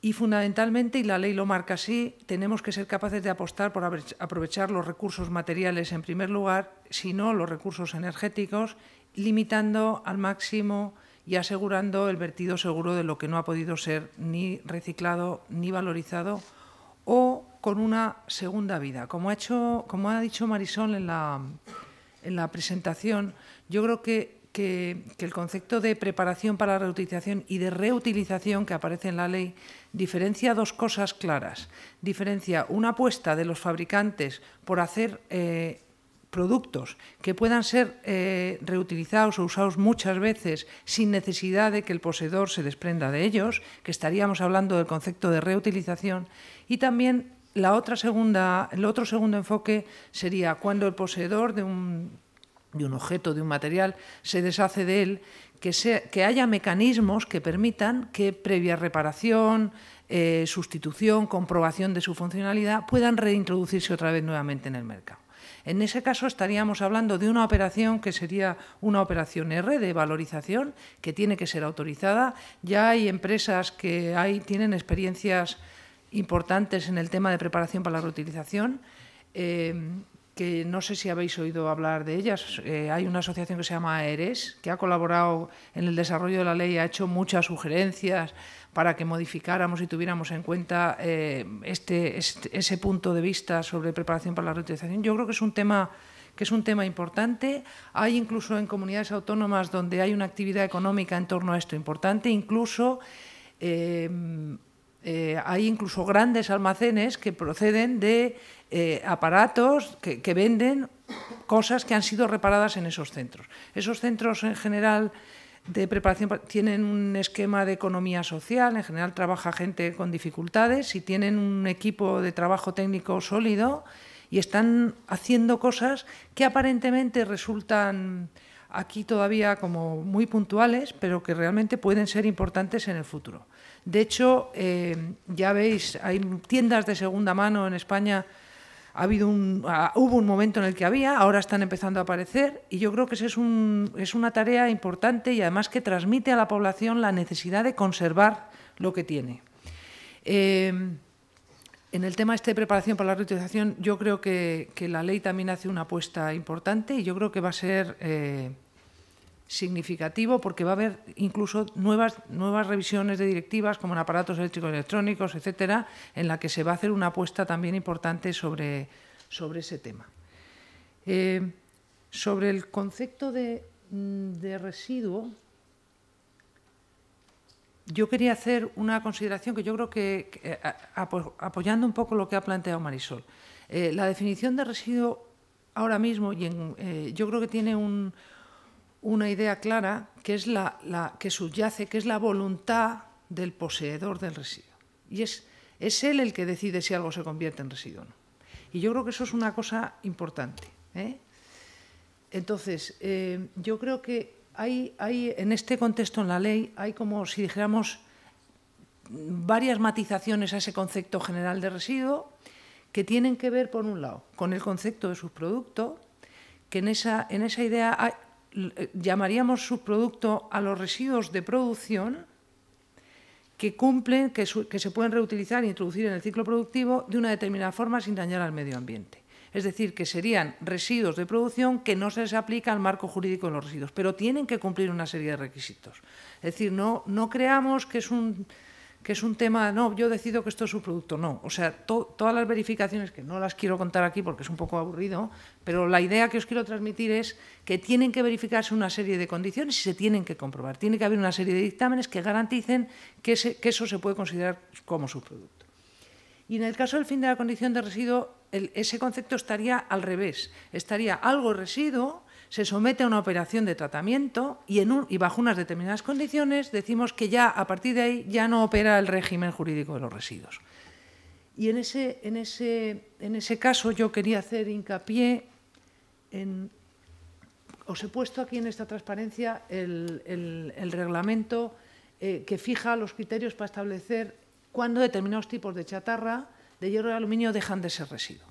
Y fundamentalmente, y la ley lo marca así, tenemos que ser capaces de apostar por aprovechar los recursos materiales en primer lugar, sino los recursos energéticos, limitando al máximo y asegurando el vertido seguro de lo que no ha podido ser ni reciclado ni valorizado o con una segunda vida. Como ha, hecho, como ha dicho Marisol en la, en la presentación, yo creo que que, el concepto de preparación para la reutilización y de reutilización que aparece en la ley diferencia dos cosas claras. Diferencia una apuesta de los fabricantes por hacer eh, productos que puedan ser eh, reutilizados o usados muchas veces sin necesidad de que el poseedor se desprenda de ellos, que estaríamos hablando del concepto de reutilización, y también la otra segunda, el otro segundo enfoque sería cuando el poseedor de un de un objeto, de un material, se deshace de él, que, haya mecanismos que permitan que previa reparación, eh, sustitución, comprobación de su funcionalidad, puedan reintroducirse otra vez nuevamente en el mercado. En ese caso estaríamos hablando de una operación que sería una operación R de valorización que tiene que ser autorizada. Ya hay empresas que hay, tienen experiencias importantes en el tema de preparación para la reutilización. Eh, que no sé si habéis oído hablar de ellas. Eh, hay una asociación que se llama AERES, que ha colaborado en el desarrollo de la ley, ha hecho muchas sugerencias para que modificáramos y tuviéramos en cuenta eh, este, este, ese punto de vista sobre preparación para la reutilización. Yo creo que es un tema que es un tema importante. Hay incluso en comunidades autónomas donde hay una actividad económica en torno a esto importante, incluso eh, hay incluso grandes almacenes que proceden de eh, aparatos que, venden cosas que han sido reparadas en esos centros. Esos centros en general de preparación tienen un esquema de economía social, en general trabaja gente con dificultades y tienen un equipo de trabajo técnico sólido y están haciendo cosas que aparentemente resultan aquí todavía como muy puntuales, pero que realmente pueden ser importantes en el futuro. De hecho, eh, ya veis, hay tiendas de segunda mano en España ha habido un, hubo un momento en el que había, ahora están empezando a aparecer y yo creo que esa es, un, es una tarea importante y además que transmite a la población la necesidad de conservar lo que tiene. Eh, en el tema este de preparación para la reutilización, yo creo que, la ley también hace una apuesta importante y yo creo que va a ser eh, significativo porque va a haber incluso nuevas, nuevas revisiones de directivas como en aparatos eléctricos y electrónicos, etcétera, en la que se va a hacer una apuesta también importante sobre, sobre ese tema. Eh, sobre el concepto de, mm, de, residuo, yo quería hacer una consideración que yo creo que, apoyando un poco lo que ha planteado Marisol, eh, la definición de residuo ahora mismo, y eh, yo creo que tiene un, una idea clara que es la, que subyace, que es la voluntad del poseedor del residuo. Y es, es él el que decide si algo se convierte en residuo o no. Y yo creo que eso es una cosa importante. ¿eh? Entonces, eh, yo creo que hay, hay, en este contexto en la ley, hay como si dijéramos varias matizaciones a ese concepto general de residuo que tienen que ver, por un lado, con el concepto de subproducto, que en esa, en esa idea hay, llamaríamos subproducto a los residuos de producción que cumplen, que, se pueden reutilizar e introducir en el ciclo productivo de una determinada forma sin dañar al medio ambiente. Es decir, que serían residuos de producción que no se les aplica al marco jurídico de los residuos, pero tienen que cumplir una serie de requisitos. Es decir, no, no creamos que es un que es un tema, no, yo decido que esto es su producto, no. O sea, todas las verificaciones, que no las quiero contar aquí porque es un poco aburrido, pero la idea que os quiero transmitir es que tienen que verificarse una serie de condiciones y se tienen que comprobar. Tiene que haber una serie de dictámenes que garanticen que, eso se puede considerar como su producto. Y en el caso del fin de la condición de residuo, ese concepto estaría al revés. Estaría algo residuo se somete a una operación de tratamiento y, bajo unas determinadas condiciones decimos que ya a partir de ahí ya no opera el régimen jurídico de los residuos. Y en ese, en ese, en ese caso yo quería hacer hincapié en... Os he puesto aquí en esta transparencia el, reglamento eh, que fija los criterios para establecer cuándo determinados tipos de chatarra, de hierro y aluminio dejan de ser residuo.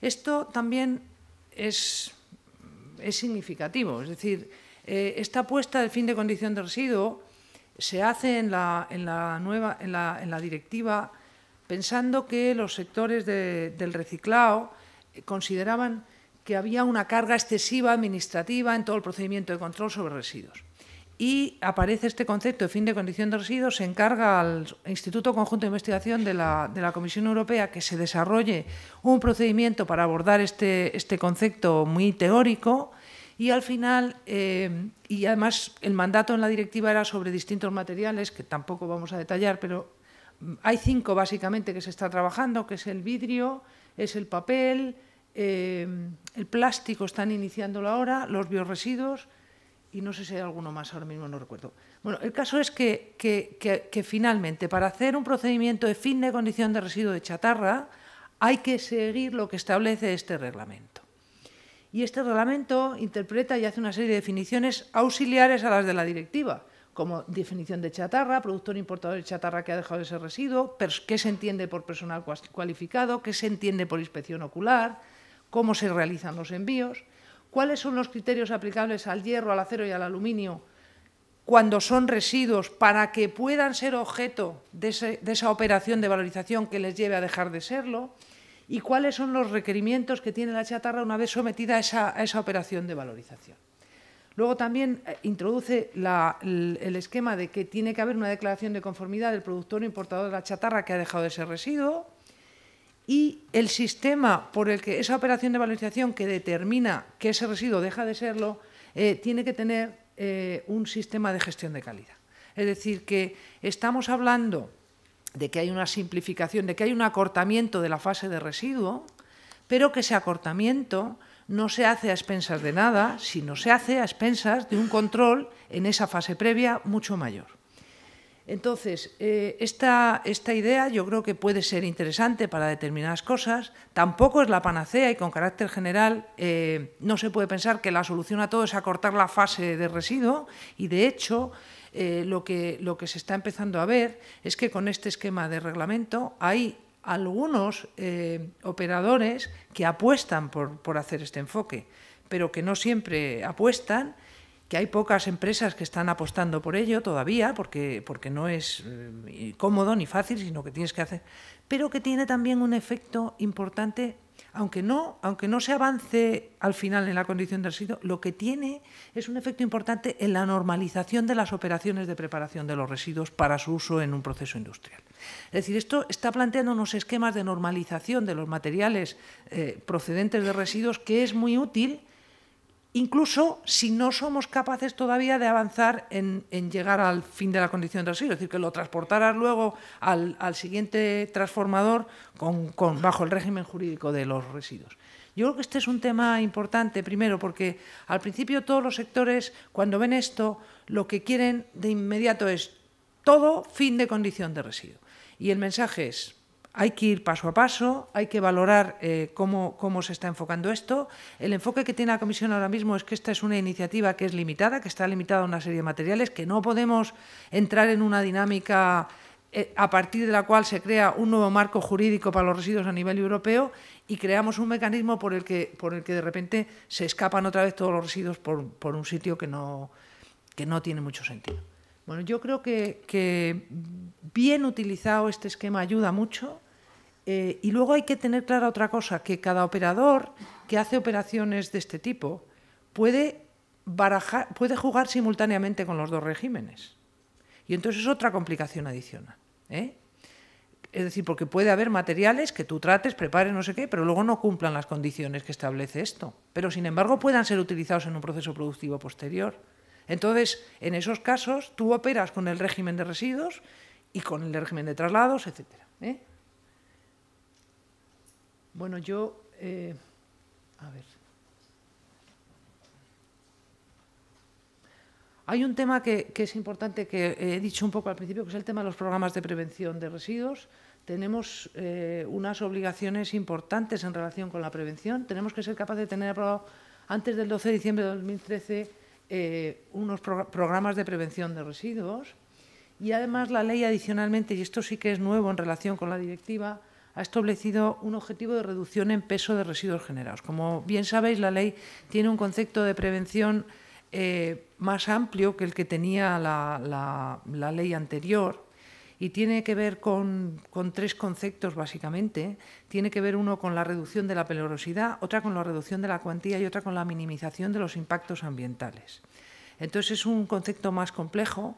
Esto también es es significativo. Es decir, eh, esta apuesta del fin de condición de residuo se hace en la, nueva, en la, directiva pensando que los sectores del reciclado eh, consideraban que había una carga excesiva administrativa en todo el procedimiento de control sobre residuos. Y aparece este concepto de fin de condición de residuos, se encarga al Instituto Conjunto de Investigación de la, de la Comisión Europea que se desarrolle un procedimiento para abordar este, este concepto muy teórico y al final, eh, y además el mandato en la directiva era sobre distintos materiales, que tampoco vamos a detallar, pero hay cinco básicamente que se está trabajando, que es el vidrio, es el papel, eh, el plástico están iniciándolo ahora, los bioresiduos y no sé si hay alguno más, ahora mismo no recuerdo. Bueno, el caso es que, finalmente para hacer un procedimiento de fin de condición de residuo de chatarra hay que seguir lo que establece este reglamento y este reglamento interpreta y hace una serie de definiciones auxiliares a las de la directiva, como definición de chatarra, productor importador de chatarra que ha dejado de ser residuo, qué se entiende por personal cualificado, qué se entiende por inspección ocular, cómo se realizan los envíos, cuáles son los criterios aplicables al hierro, al acero y al aluminio cuando son residuos para que puedan ser objeto de, esa operación de valorización que les lleve a dejar de serlo y cuáles son los requerimientos que tiene la chatarra una vez sometida a esa, operación de valorización. Luego también eh, introduce el, esquema de que tiene que haber una declaración de conformidad del productor o importador de la chatarra que ha dejado de ser residuo y el sistema por el que esa operación de valorización que determina que ese residuo deja de serlo eh, tiene que tener eh, un sistema de gestión de calidad. Es decir, que estamos hablando de que hay una simplificación, de que hay un acortamiento de la fase de residuo, pero que ese acortamiento no se hace a expensas de nada, sino se hace a expensas de un control en esa fase previa mucho mayor. Entonces, eh, esta, idea yo creo que puede ser interesante para determinadas cosas, tampoco es la panacea y con carácter general eh, no se puede pensar que la solución a todo es acortar la fase de residuo. Y de hecho eh, lo, que, lo que se está empezando a ver es que con este esquema de reglamento hay algunos operadores que apuestan por, por hacer este enfoque, pero que no siempre apuestan que hay pocas empresas que están apostando por ello todavía, porque, porque no es eh, cómodo ni fácil, sino que tienes que hacer, pero que tiene también un efecto importante aunque no, aunque no se avance al final en la condición de residuo, lo que tiene es un efecto importante en la normalización de las operaciones de preparación de los residuos para su uso en un proceso industrial. Es decir, esto está planteando unos esquemas de normalización de los materiales eh, procedentes de residuos que es muy útil incluso si no somos capaces todavía de avanzar en, llegar al fin de la condición de residuo, es decir, que lo transportaras luego al, siguiente transformador bajo el régimen jurídico de los residuos. Yo creo que este es un tema importante, primero, porque al principio todos los sectores, cuando ven esto, lo que quieren de inmediato es todo fin de condición de residuo. Y el mensaje es, hay que ir paso a paso, hay que valorar eh, cómo, se está enfocando esto. El enfoque que tiene la Comisión ahora mismo es que esta es una iniciativa que es limitada, que está limitada a una serie de materiales, que no podemos entrar en una dinámica eh, a partir de la cual se crea un nuevo marco jurídico para los residuos a nivel europeo y creamos un mecanismo por el que, por el que de repente se escapan otra vez todos los residuos por, un sitio que no, que no tiene mucho sentido. Bueno, yo creo que bien utilizado este esquema ayuda mucho eh, y luego hay que tener clara otra cosa, que cada operador que hace operaciones de este tipo puede, barajar, puede jugar simultáneamente con los dos regímenes. Y entonces es otra complicación adicional. ¿eh? Es decir, porque puede haber materiales que tú trates, prepares, no sé qué, pero luego no cumplan las condiciones que establece esto. Pero sin embargo puedan ser utilizados en un proceso productivo posterior. Entonces, en esos casos, tú operas con el régimen de residuos y con el régimen de traslados, etc. Bueno, yo, eh, a ver. Hay un tema que, es importante, que he dicho un poco al principio, que es el tema de los programas de prevención de residuos. Tenemos eh, unas obligaciones importantes en relación con la prevención. Tenemos que ser capaces de tener aprobado antes del 12 de diciembre de 2013 eh, unos programas de prevención de residuos. Y además la ley adicionalmente, y esto sí que es nuevo en relación con la directiva, ha establecido un objetivo de reducción en peso de residuos generados. Como bien sabéis, la ley tiene un concepto de prevención eh, más amplio que el que tenía la, ley anterior y tiene que ver con, tres conceptos básicamente. Tiene que ver uno con la reducción de la peligrosidad, otra con la reducción de la cuantía y otra con la minimización de los impactos ambientales. Entonces es un concepto más complejo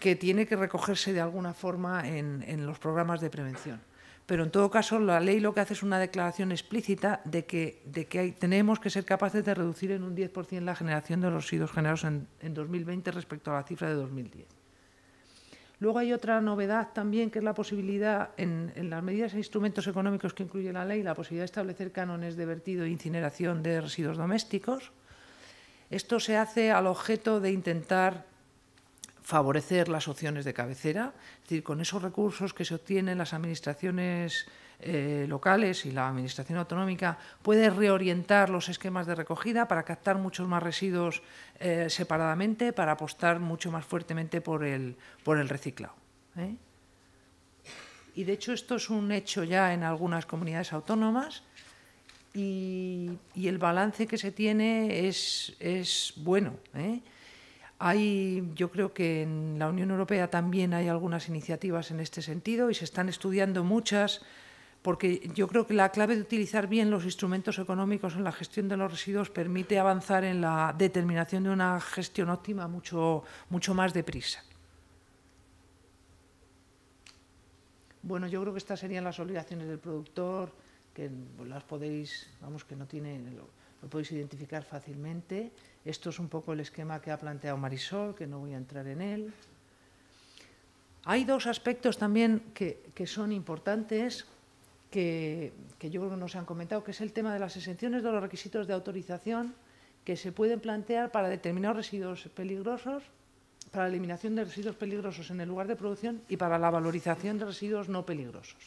que tiene que recogerse de alguna forma en los programas de prevención pero en todo caso la ley lo que hace es una declaración explícita de que, tenemos que ser capaces de reducir en un 10% la generación de los residuos generados en, 2020 respecto a la cifra de 2010. Luego hay otra novedad también, que es la posibilidad, en, en, las medidas e instrumentos económicos que incluye la ley, la posibilidad de establecer cánones de vertido e incineración de residuos domésticos. Esto se hace al objeto de intentar favorecer las opciones de cabecera, es decir, con esos recursos que se obtienen las administraciones eh, locales y la administración autonómica puede reorientar los esquemas de recogida para captar muchos más residuos eh, separadamente, para apostar mucho más fuertemente por el, por el reciclado. ¿eh? Y de hecho esto es un hecho ya en algunas comunidades autónomas y, y el balance que se tiene es, es bueno. Hay, yo creo que en la Unión Europea también hay algunas iniciativas en este sentido y se están estudiando muchas, porque yo creo que la clave de utilizar bien los instrumentos económicos en la gestión de los residuos permite avanzar en la determinación de una gestión óptima mucho, mucho más deprisa. Bueno, yo creo que estas serían las obligaciones del productor, que las podéis, vamos, que no tienen, lo podéis identificar fácilmente. Esto es un poco el esquema que ha planteado Marisol, que no voy a entrar en él. Hay dos aspectos también que, son importantes, que, yo creo que nos han comentado, que es el tema de las exenciones de los requisitos de autorización que se pueden plantear para determinados residuos peligrosos, para la eliminación de residuos peligrosos en el lugar de producción y para la valorización de residuos no peligrosos.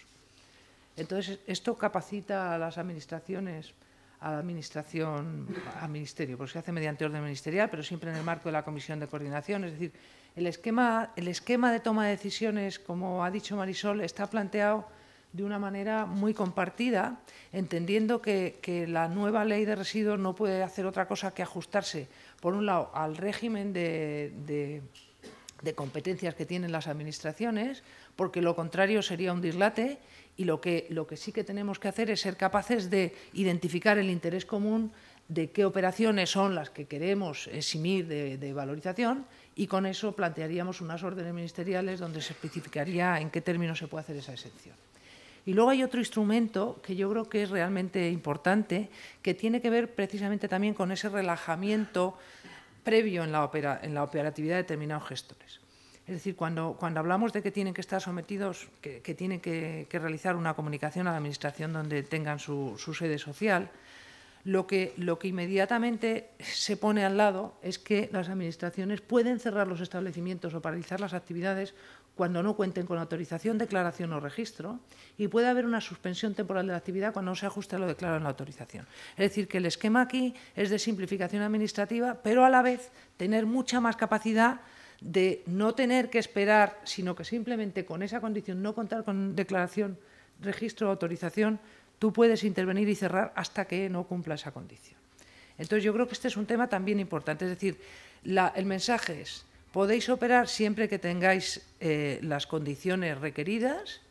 Entonces, esto capacita a las administraciones a la Administración, al Ministerio, porque se hace mediante orden ministerial, pero siempre en el marco de la Comisión de Coordinación. Es decir, el esquema, el esquema de toma de decisiones, como ha dicho Marisol, está planteado de una manera muy compartida, entendiendo que, la nueva ley de residuos no puede hacer otra cosa que ajustarse, por un lado, al régimen de, competencias que tienen las administraciones, porque lo contrario sería un dislate, y lo que, sí que tenemos que hacer es ser capaces de identificar el interés común de qué operaciones son las que queremos eximir de valorización y con eso plantearíamos unas órdenes ministeriales donde se especificaría en qué términos se puede hacer esa exención. Y luego hay otro instrumento que yo creo que es realmente importante, que tiene que ver precisamente también con ese relajamiento previo en la, operatividad de determinados gestores. Es decir, cuando, hablamos de que tienen que estar sometidos, que, tienen que, realizar una comunicación a la Administración donde tengan su, sede social, lo que, lo que, inmediatamente se pone al lado es que las administraciones pueden cerrar los establecimientos o paralizar las actividades cuando no cuenten con autorización, declaración o registro, y puede haber una suspensión temporal de la actividad cuando no se ajuste a lo declarado en la autorización. Es decir, que el esquema aquí es de simplificación administrativa, pero a la vez tener mucha más capacidad de no tener que esperar, sino que simplemente con esa condición, no contar con declaración, registro autorización, tú puedes intervenir y cerrar hasta que no cumpla esa condición. Entonces, yo creo que este es un tema también importante. Es decir, el mensaje es Podéis operar siempre que tengáis eh, las condiciones requeridas,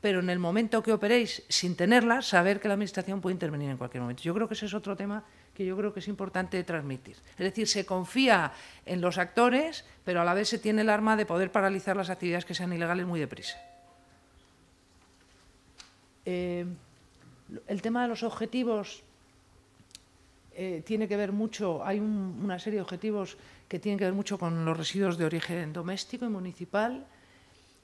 pero en el momento que operéis sin tenerlas, saber que la Administración puede intervenir en cualquier momento. Yo creo que ese es otro tema que yo creo que es importante transmitir. Es decir, se confía en los actores, pero a la vez se tiene el arma de poder paralizar las actividades que sean ilegales muy deprisa. Eh, el tema de los objetivos eh, tiene que ver mucho, hay una serie de objetivos que tienen que ver mucho con los residuos de origen doméstico y municipal.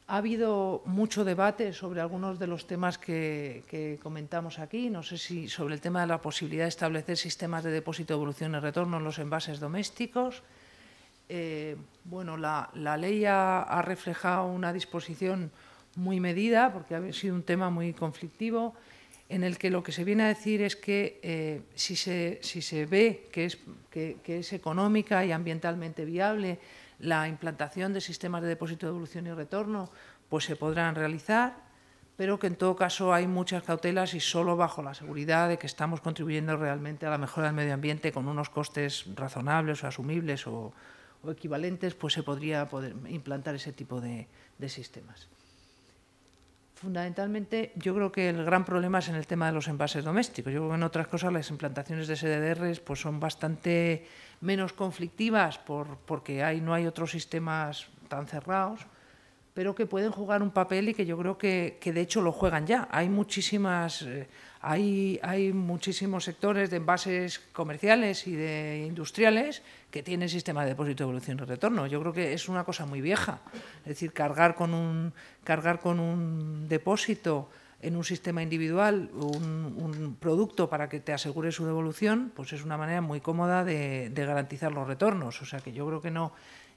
Ha habido mucho debate sobre algunos de los temas que, comentamos aquí. No sé si sobre el tema de la posibilidad de establecer sistemas de depósito, evolución y retorno en los envases domésticos. Eh, bueno, la, ley ha reflejado una disposición muy medida porque ha sido un tema muy conflictivo en el que lo que se viene a decir es que eh, si, se, ve que, es, económica y ambientalmente viable la implantación de sistemas de depósito, devolución y retorno, pues se podrán realizar, pero que en todo caso hay muchas cautelas y solo bajo la seguridad de que estamos contribuyendo realmente a la mejora del medio ambiente con unos costes razonables o asumibles o, equivalentes, pues se podría poder implantar ese tipo de sistemas. Fundamentalmente, yo creo que el gran problema es en el tema de los envases domésticos. Yo creo que en otras cosas las implantaciones de SDRs pues, son bastante menos conflictivas por, porque hay, no hay otros sistemas tan cerrados, pero que pueden jugar un papel y que yo creo que, que de hecho lo juegan ya. Hay muchísimas eh, hay, muchísimos sectores de envases comerciales y de industriales que tienen sistema de depósito, evolución y retorno. Yo creo que es una cosa muy vieja. Es decir, cargar con un, depósito en un sistema individual un, producto para que te asegure su devolución, pues es una manera muy cómoda de garantizar los retornos. O sea que yo creo que no,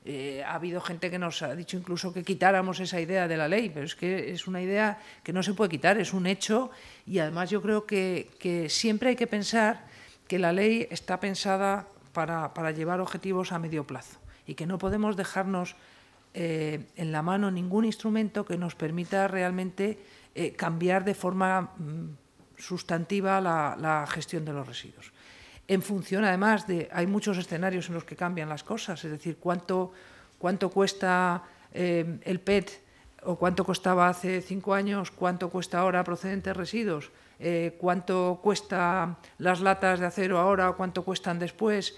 eh, ha habido gente que nos ha dicho incluso que quitáramos esa idea de la ley, pero es que es una idea que no se puede quitar, es un hecho y además yo creo que, siempre hay que pensar que la ley está pensada para, llevar objetivos a medio plazo y que no podemos dejarnos eh, en la mano ningún instrumento que nos permita realmente eh, cambiar de forma mm, sustantiva la gestión de los residuos en función además de, hay muchos escenarios en los que cambian las cosas, es decir, cuánto, cuánto cuesta eh, el PET o cuánto costaba hace cinco años, cuánto cuesta ahora procedentes residuos, eh, cuánto cuesta las latas de acero ahora o cuánto cuestan después,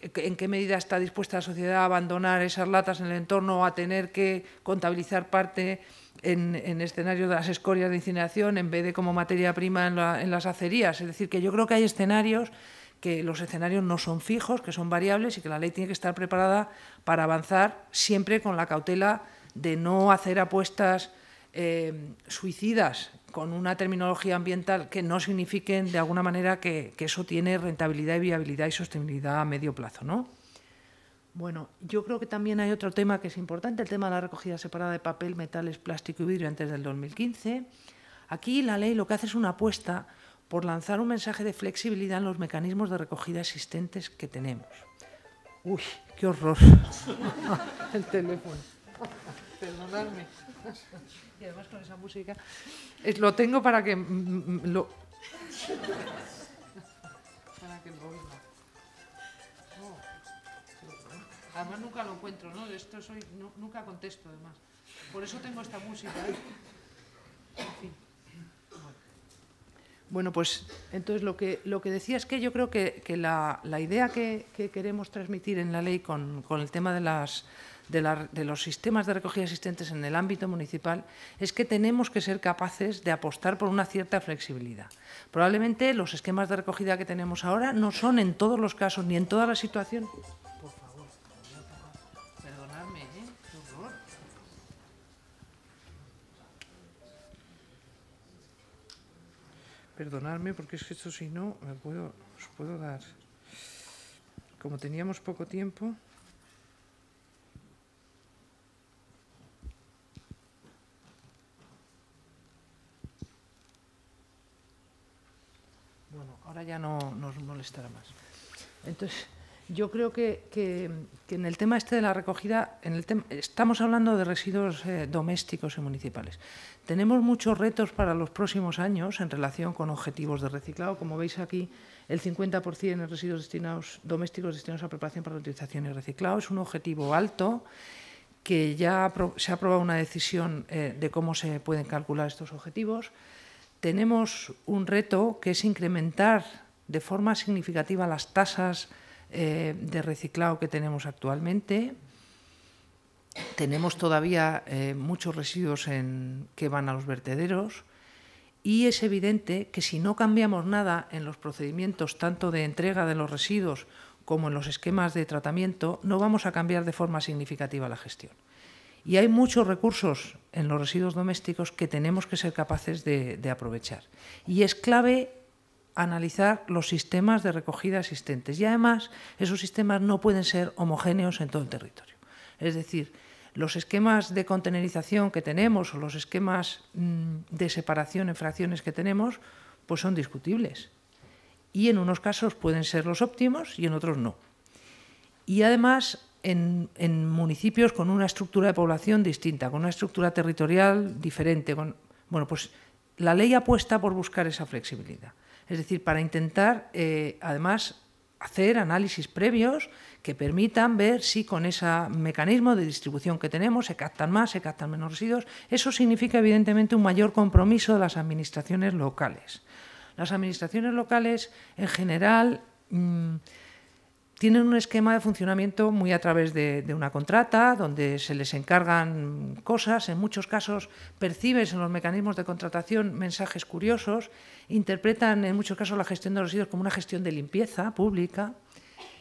en qué medida está dispuesta la sociedad a abandonar esas latas en el entorno o a tener que contabilizar parte en, en escenarios de las escorias de incineración en vez de como materia prima en, en las acerías. Es decir, que yo creo que hay escenarios que los escenarios no son fijos, que son variables y que la ley tiene que estar preparada para avanzar siempre con la cautela de no hacer apuestas eh, suicidas con una terminología ambiental que no signifiquen de alguna manera que, eso tiene rentabilidad y viabilidad y sostenibilidad a medio plazo. ¿no? Bueno, yo creo que también hay otro tema que es importante, el tema de la recogida separada de papel, metales, plástico y vidrio antes del 2015. Aquí la ley lo que hace es una apuesta por lanzar un mensaje de flexibilidad en los mecanismos de recogida existentes que tenemos. Uy, qué horror. El teléfono. Perdonadme. Y además con esa música. lo tengo para que lo. para que lo oiga. Además nunca lo encuentro, ¿no? Esto soy, nunca contesto, además. Por eso tengo esta música. En fin. Bueno, pues entonces lo que, lo que decía es que yo creo que, la, idea que, queremos transmitir en la ley con, el tema de, las, de, los sistemas de recogida existentes en el ámbito municipal es que tenemos que ser capaces de apostar por una cierta flexibilidad. Probablemente los esquemas de recogida que tenemos ahora no son en todos los casos ni en todas las situaciones. Perdonadme porque es que esto si no, me puedo, os puedo dar. Como teníamos poco tiempo. Bueno, ahora ya no nos molestará más. Entonces, yo creo que, en el tema este de la recogida, en el estamos hablando de residuos eh, domésticos y municipales. Tenemos muchos retos para los próximos años en relación con objetivos de reciclado. Como veis aquí, el 50% de residuos destinados, domésticos destinados a preparación para utilización y reciclado es un objetivo alto que ya se ha aprobado una decisión eh, de cómo se pueden calcular estos objetivos. Tenemos un reto que es incrementar de forma significativa las tasas eh, de reciclado que tenemos actualmente. Tenemos todavía eh, muchos residuos en, que van a los vertederos y es evidente que si no cambiamos nada en los procedimientos tanto de entrega de los residuos como en los esquemas de tratamiento, no vamos a cambiar de forma significativa la gestión. Y hay muchos recursos en los residuos domésticos que tenemos que ser capaces de aprovechar. Y es clave analizar los sistemas de recogida existentes. Y además, esos sistemas no pueden ser homogéneos en todo el territorio. Es decir, los esquemas de contenerización que tenemos o los esquemas mm, de separación en fracciones que tenemos, pues son discutibles. Y en unos casos pueden ser los óptimos y en otros no. Y además, en, municipios con una estructura de población distinta, con una estructura territorial diferente, bueno, pues la ley apuesta por buscar esa flexibilidad. Es decir, para intentar, eh, además, hacer análisis previos que permitan ver si con ese mecanismo de distribución que tenemos se captan más, se captan menos residuos. Eso significa, evidentemente, un mayor compromiso de las administraciones locales. Las administraciones locales, en general, mm, tienen un esquema de funcionamiento muy a través de, una contrata, donde se les encargan cosas, en muchos casos percibes en los mecanismos de contratación mensajes curiosos, interpretan en muchos casos la gestión de los residuos como una gestión de limpieza pública.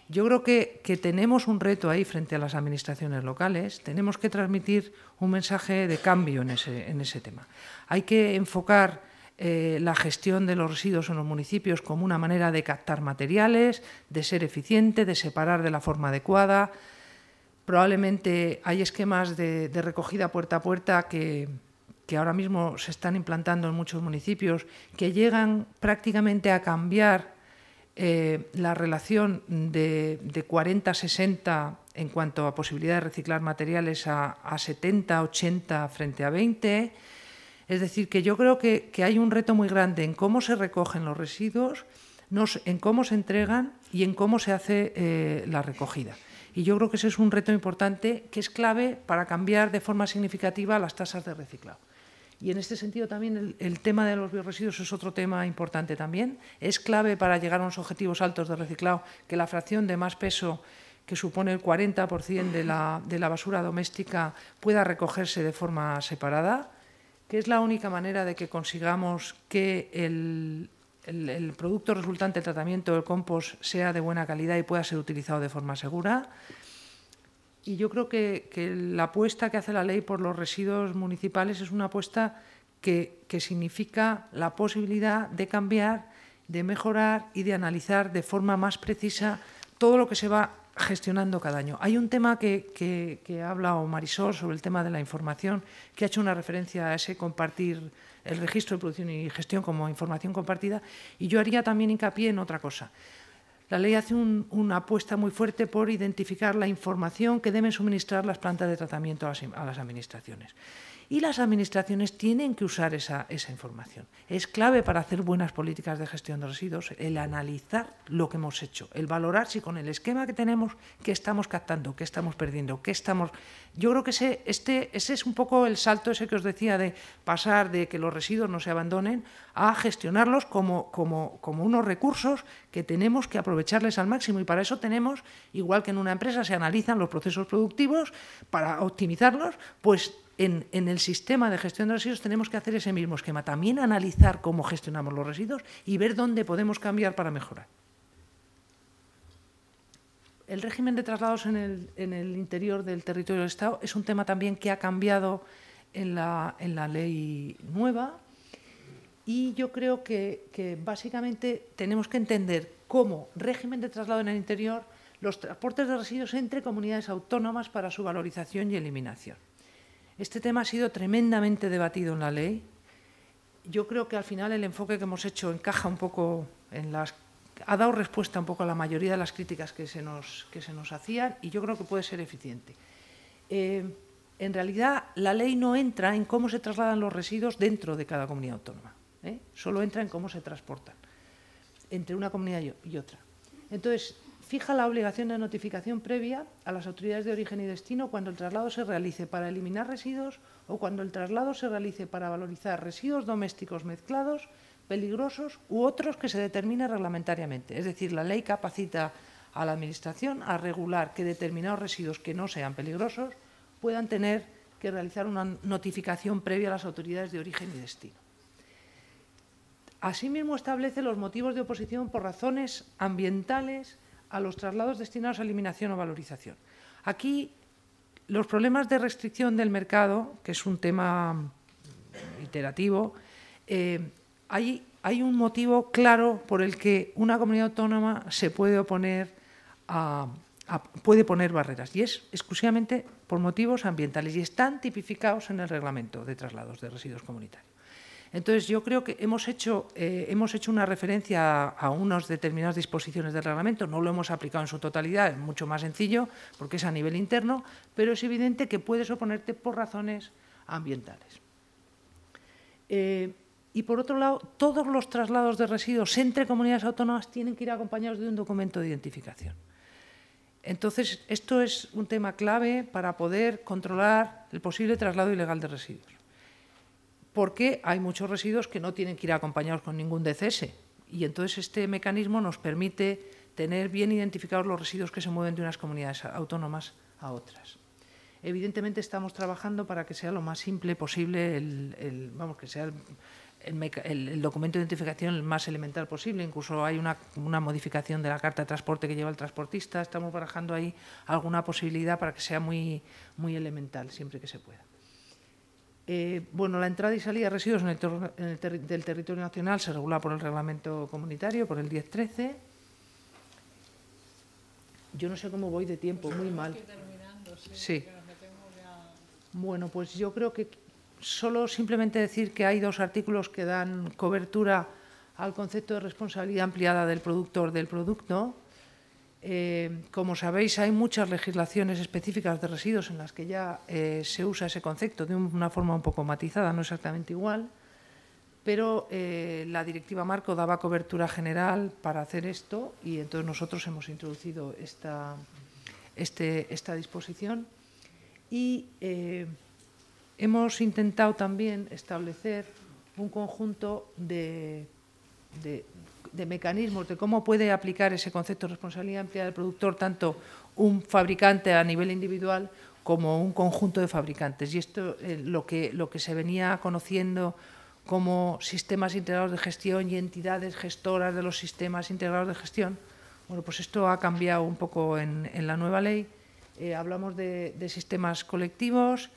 Yo creo que, tenemos un reto ahí frente a las administraciones locales, tenemos que transmitir un mensaje de cambio en ese tema. Hay que enfocar eh, la gestión de los residuos en los municipios como una manera de captar materiales, de ser eficiente, de separar de la forma adecuada. Probablemente hay esquemas de, recogida puerta a puerta que, ahora mismo se están implantando en muchos municipios, que llegan prácticamente a cambiar eh, la relación de, 40-60 en cuanto a posibilidad de reciclar materiales a, a 70-80 frente a 20 es decir, que yo creo que, hay un reto muy grande en cómo se recogen los residuos, en cómo se entregan y en cómo se hace eh, la recogida. Y yo creo que ese es un reto importante que es clave para cambiar de forma significativa las tasas de reciclado. Y en este sentido también el, tema de los bioresiduos es otro tema importante también. Es clave para llegar a unos objetivos altos de reciclado que la fracción de más peso que supone el 40% de la, de la basura doméstica pueda recogerse de forma separada que es la única manera de que consigamos que el, producto resultante del tratamiento del compost sea de buena calidad y pueda ser utilizado de forma segura. Y yo creo que, la apuesta que hace la ley por los residuos municipales es una apuesta que, que significa la posibilidad de cambiar, de mejorar y de analizar de forma más precisa todo lo que se va gestionando cada año. Hay un tema que, que, ha hablado Marisol sobre el tema de la información, que ha hecho una referencia a ese compartir el registro de producción y gestión como información compartida, y yo haría también hincapié en otra cosa. la ley hace una apuesta muy fuerte por identificar la información que deben suministrar las plantas de tratamiento a las administraciones y las administraciones tienen que usar esa, información. Es clave para hacer buenas políticas de gestión de residuos el analizar lo que hemos hecho, el valorar si con el esquema que tenemos, qué estamos captando, qué estamos perdiendo, qué estamos... Yo creo que ese, este, ese es un poco el salto ese que os decía de pasar de que los residuos no se abandonen a gestionarlos como, como, como unos recursos que tenemos que aprovecharles al máximo y para eso tenemos, igual que en una empresa se analizan los procesos productivos para optimizarlos, pues en, el sistema de gestión de residuos tenemos que hacer ese mismo esquema, también analizar cómo gestionamos los residuos y ver dónde podemos cambiar para mejorar. El régimen de traslados en el, interior del territorio del Estado es un tema también que ha cambiado en la, ley nueva y yo creo que, que, básicamente tenemos que entender cómo régimen de traslado en el interior los transportes de residuos entre comunidades autónomas para su valorización y eliminación. Este tema ha sido tremendamente debatido en la ley. Yo creo que al final el enfoque que hemos hecho encaja un poco en las ha dado respuesta un poco a la mayoría de las críticas que se nos, que se nos hacían y yo creo que puede ser eficiente. Eh, en realidad, la ley no entra en cómo se trasladan los residuos dentro de cada comunidad autónoma, ¿eh? solo entra en cómo se transportan entre una comunidad y otra. Entonces, fija la obligación de notificación previa a las autoridades de origen y destino cuando el traslado se realice para eliminar residuos o cuando el traslado se realice para valorizar residuos domésticos mezclados, peligrosos u otros que se determine reglamentariamente. Es decir, la ley capacita a la Administración a regular que determinados residuos que no sean peligrosos puedan tener que realizar una notificación previa a las autoridades de origen y destino. Asimismo, establece los motivos de oposición por razones ambientales, a los traslados destinados a eliminación o valorización. Aquí los problemas de restricción del mercado, que es un tema iterativo, eh, hay, un motivo claro por el que una comunidad autónoma se puede oponer a, puede poner barreras y es exclusivamente por motivos ambientales y están tipificados en el reglamento de traslados de residuos comunitarios. Entonces, yo creo que hemos hecho, eh, hemos hecho una referencia a, unas determinadas disposiciones del reglamento, no lo hemos aplicado en su totalidad, es mucho más sencillo porque es a nivel interno, pero es evidente que puedes oponerte por razones ambientales. Eh, y por otro lado, todos los traslados de residuos entre comunidades autónomas tienen que ir acompañados de un documento de identificación. Entonces, esto es un tema clave para poder controlar el posible traslado ilegal de residuos porque hay muchos residuos que no tienen que ir acompañados con ningún DCS. Y entonces este mecanismo nos permite tener bien identificados los residuos que se mueven de unas comunidades autónomas a otras. Evidentemente estamos trabajando para que sea lo más simple posible, el, vamos, que sea el, documento de identificación el más elemental posible. Incluso hay una, modificación de la carta de transporte que lleva el transportista. Estamos barajando ahí alguna posibilidad para que sea muy, muy elemental, siempre que se pueda. Eh, bueno, la entrada y salida de residuos en el, del territorio nacional se regula por el reglamento comunitario, por el 1013. Yo no sé cómo voy de tiempo, muy mal. Sí. Bueno, pues yo creo que solo simplemente decir que hay dos artículos que dan cobertura al concepto de responsabilidad ampliada del productor del producto eh, como sabéis, hay muchas legislaciones específicas de residuos en las que ya eh, se usa ese concepto de una forma un poco matizada, no exactamente igual, pero eh, la directiva marco daba cobertura general para hacer esto y entonces nosotros hemos introducido esta, este, esta disposición y hemos intentado también establecer un conjunto de de mecanismos de cómo puede aplicar ese concepto de responsabilidad amplia del productor tanto un fabricante a nivel individual como un conjunto de fabricantes. Y esto es eh, lo, que, lo que se venía conociendo como sistemas integrados de gestión y entidades gestoras de los sistemas integrados de gestión. Bueno, pues esto ha cambiado un poco en, la nueva ley. Eh, hablamos de, sistemas colectivos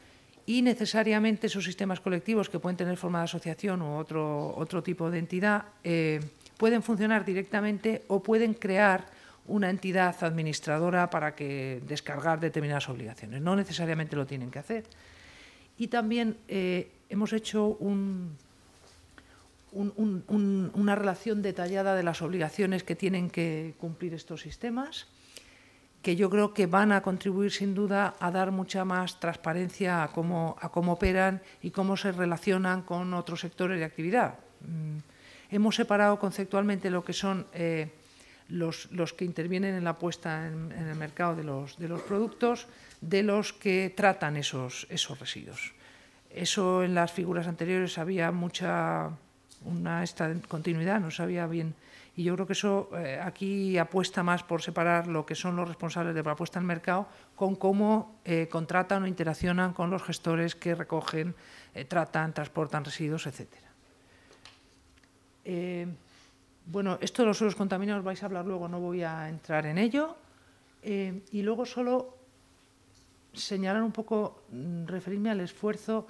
y necesariamente esos sistemas colectivos que pueden tener forma de asociación u otro, otro tipo de entidad eh, pueden funcionar directamente o pueden crear una entidad administradora para que descargar determinadas obligaciones. No necesariamente lo tienen que hacer. Y también eh, hemos hecho un, una relación detallada de las obligaciones que tienen que cumplir estos sistemas, que yo creo que van a contribuir sin duda a dar mucha más transparencia a cómo, a cómo operan y cómo se relacionan con otros sectores de actividad. Hemos separado conceptualmente lo que son eh, los, que intervienen en la puesta en, el mercado de los, productos de los que tratan esos, residuos. Eso en las figuras anteriores había mucha una esta continuidad, no sabía bien. Y yo creo que eso eh, aquí apuesta más por separar lo que son los responsables de la puesta en mercado con cómo eh, contratan o interaccionan con los gestores que recogen, tratan, transportan residuos, etc. bueno, esto de los suelos contaminados vais a hablar luego, no voy a entrar en ello. y luego solo señalar un poco, mm, referirme al esfuerzo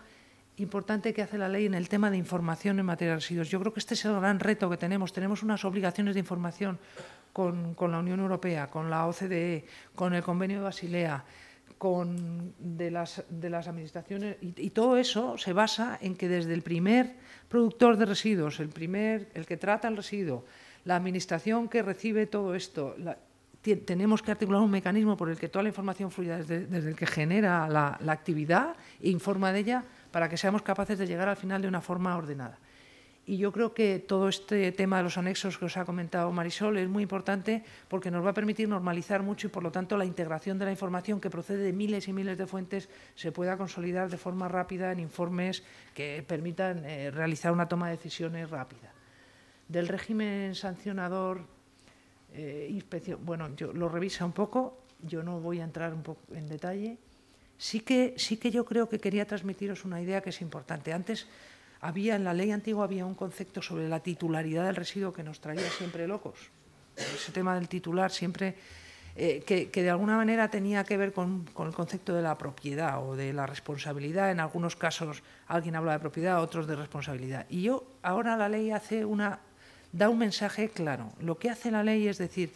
importante que hace la ley en el tema de información en materia de residuos. Yo creo que este es el gran reto que tenemos. Tenemos unas obligaciones de información con, la Unión Europea, con la OCDE, con el Convenio de Basilea, con de las, de las administraciones y, todo eso se basa en que desde el primer productor de residuos, el primer, el que trata el residuo, la administración que recibe todo esto, tenemos que articular un mecanismo por el que toda la información fluya desde, el que genera la, la actividad e informa de ella para que seamos capaces de llegar al final de una forma ordenada. Y yo creo que todo este tema de los anexos que os ha comentado Marisol es muy importante porque nos va a permitir normalizar mucho y, por lo tanto, la integración de la información que procede de miles y miles de fuentes se pueda consolidar de forma rápida en informes que permitan eh, realizar una toma de decisiones rápida. Del régimen sancionador, eh, inspección, bueno, yo lo revisa un poco, yo no voy a entrar un poco en detalle sí que, sí que yo creo que quería transmitiros una idea que es importante. Antes había en la ley antigua había un concepto sobre la titularidad del residuo que nos traía siempre locos. Ese tema del titular siempre eh, que, de alguna manera tenía que ver con, el concepto de la propiedad o de la responsabilidad. En algunos casos alguien habla de propiedad, otros de responsabilidad. Y yo ahora la ley hace una da un mensaje claro. Lo que hace la ley es decir,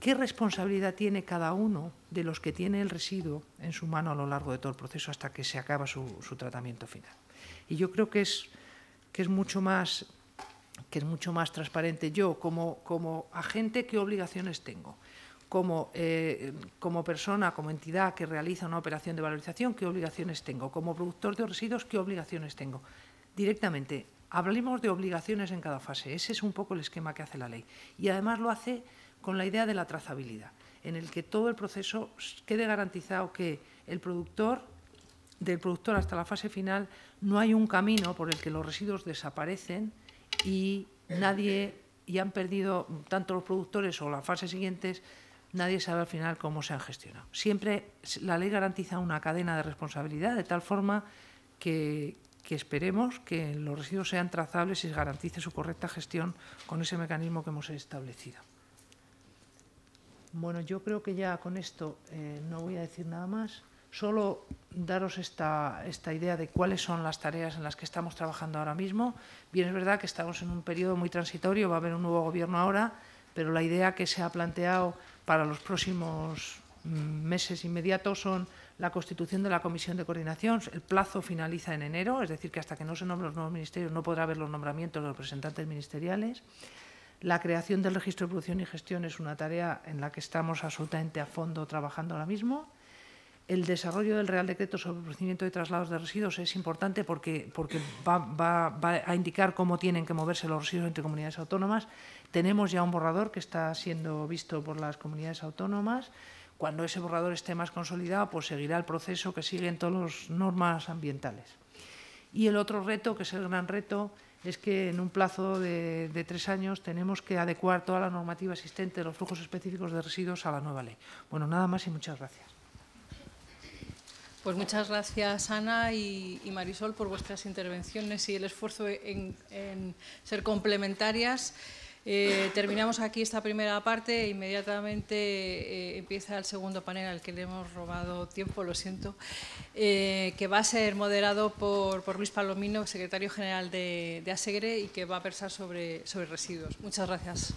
qué responsabilidad tiene cada uno de los que tiene el residuo en su mano a lo largo de todo el proceso hasta que se acaba su, tratamiento final. Y yo creo que es, que es mucho más que es mucho más transparente. Yo, como, como agente, ¿qué obligaciones tengo? Como, eh, como persona, como entidad que realiza una operación de valorización, ¿qué obligaciones tengo? Como productor de residuos, ¿qué obligaciones tengo? Directamente, hablemos de obligaciones en cada fase. Ese es un poco el esquema que hace la ley. Y además lo hace con la idea de la trazabilidad, en el que todo el proceso quede garantizado que el productor, del productor hasta la fase final, no hay un camino por el que los residuos desaparecen y nadie, y han perdido tanto los productores o las fases siguientes, nadie sabe al final cómo se han gestionado. Siempre la ley garantiza una cadena de responsabilidad de tal forma que, esperemos que los residuos sean trazables y se garantice su correcta gestión con ese mecanismo que hemos establecido. Bueno, yo creo que ya con esto eh, no voy a decir nada más. Solo daros esta, esta, idea de cuáles son las tareas en las que estamos trabajando ahora mismo. Bien, es verdad que estamos en un periodo muy transitorio, va a haber un nuevo gobierno ahora, pero la idea que se ha planteado para los próximos mm, meses inmediatos son la constitución de la comisión de coordinación. El plazo finaliza en enero, es decir, que hasta que no se nombren los nuevos ministerios no podrá haber los nombramientos de los representantes ministeriales. La creación del registro de producción y gestión es una tarea en la que estamos absolutamente a fondo trabajando ahora mismo. El desarrollo del Real Decreto sobre el procedimiento de traslados de residuos es importante porque, va, a indicar cómo tienen que moverse los residuos entre comunidades autónomas. Tenemos ya un borrador que está siendo visto por las comunidades autónomas. Cuando ese borrador esté más consolidado, pues seguirá el proceso que siguen todas las normas ambientales. Y el otro reto, que es el gran reto, es que en un plazo de, tres años tenemos que adecuar toda la normativa existente de los flujos específicos de residuos a la nueva ley. Bueno, nada más y muchas gracias. Pues muchas gracias Ana y, Marisol por vuestras intervenciones y el esfuerzo en ser complementarias. Eh, terminamos aquí esta primera parte e inmediatamente eh, empieza el segundo panel al que le hemos robado tiempo, lo siento, eh, que va a ser moderado por, Luis Palomino, secretario general de, de, Asegre, y que va a versar sobre, sobre residuos. Muchas gracias.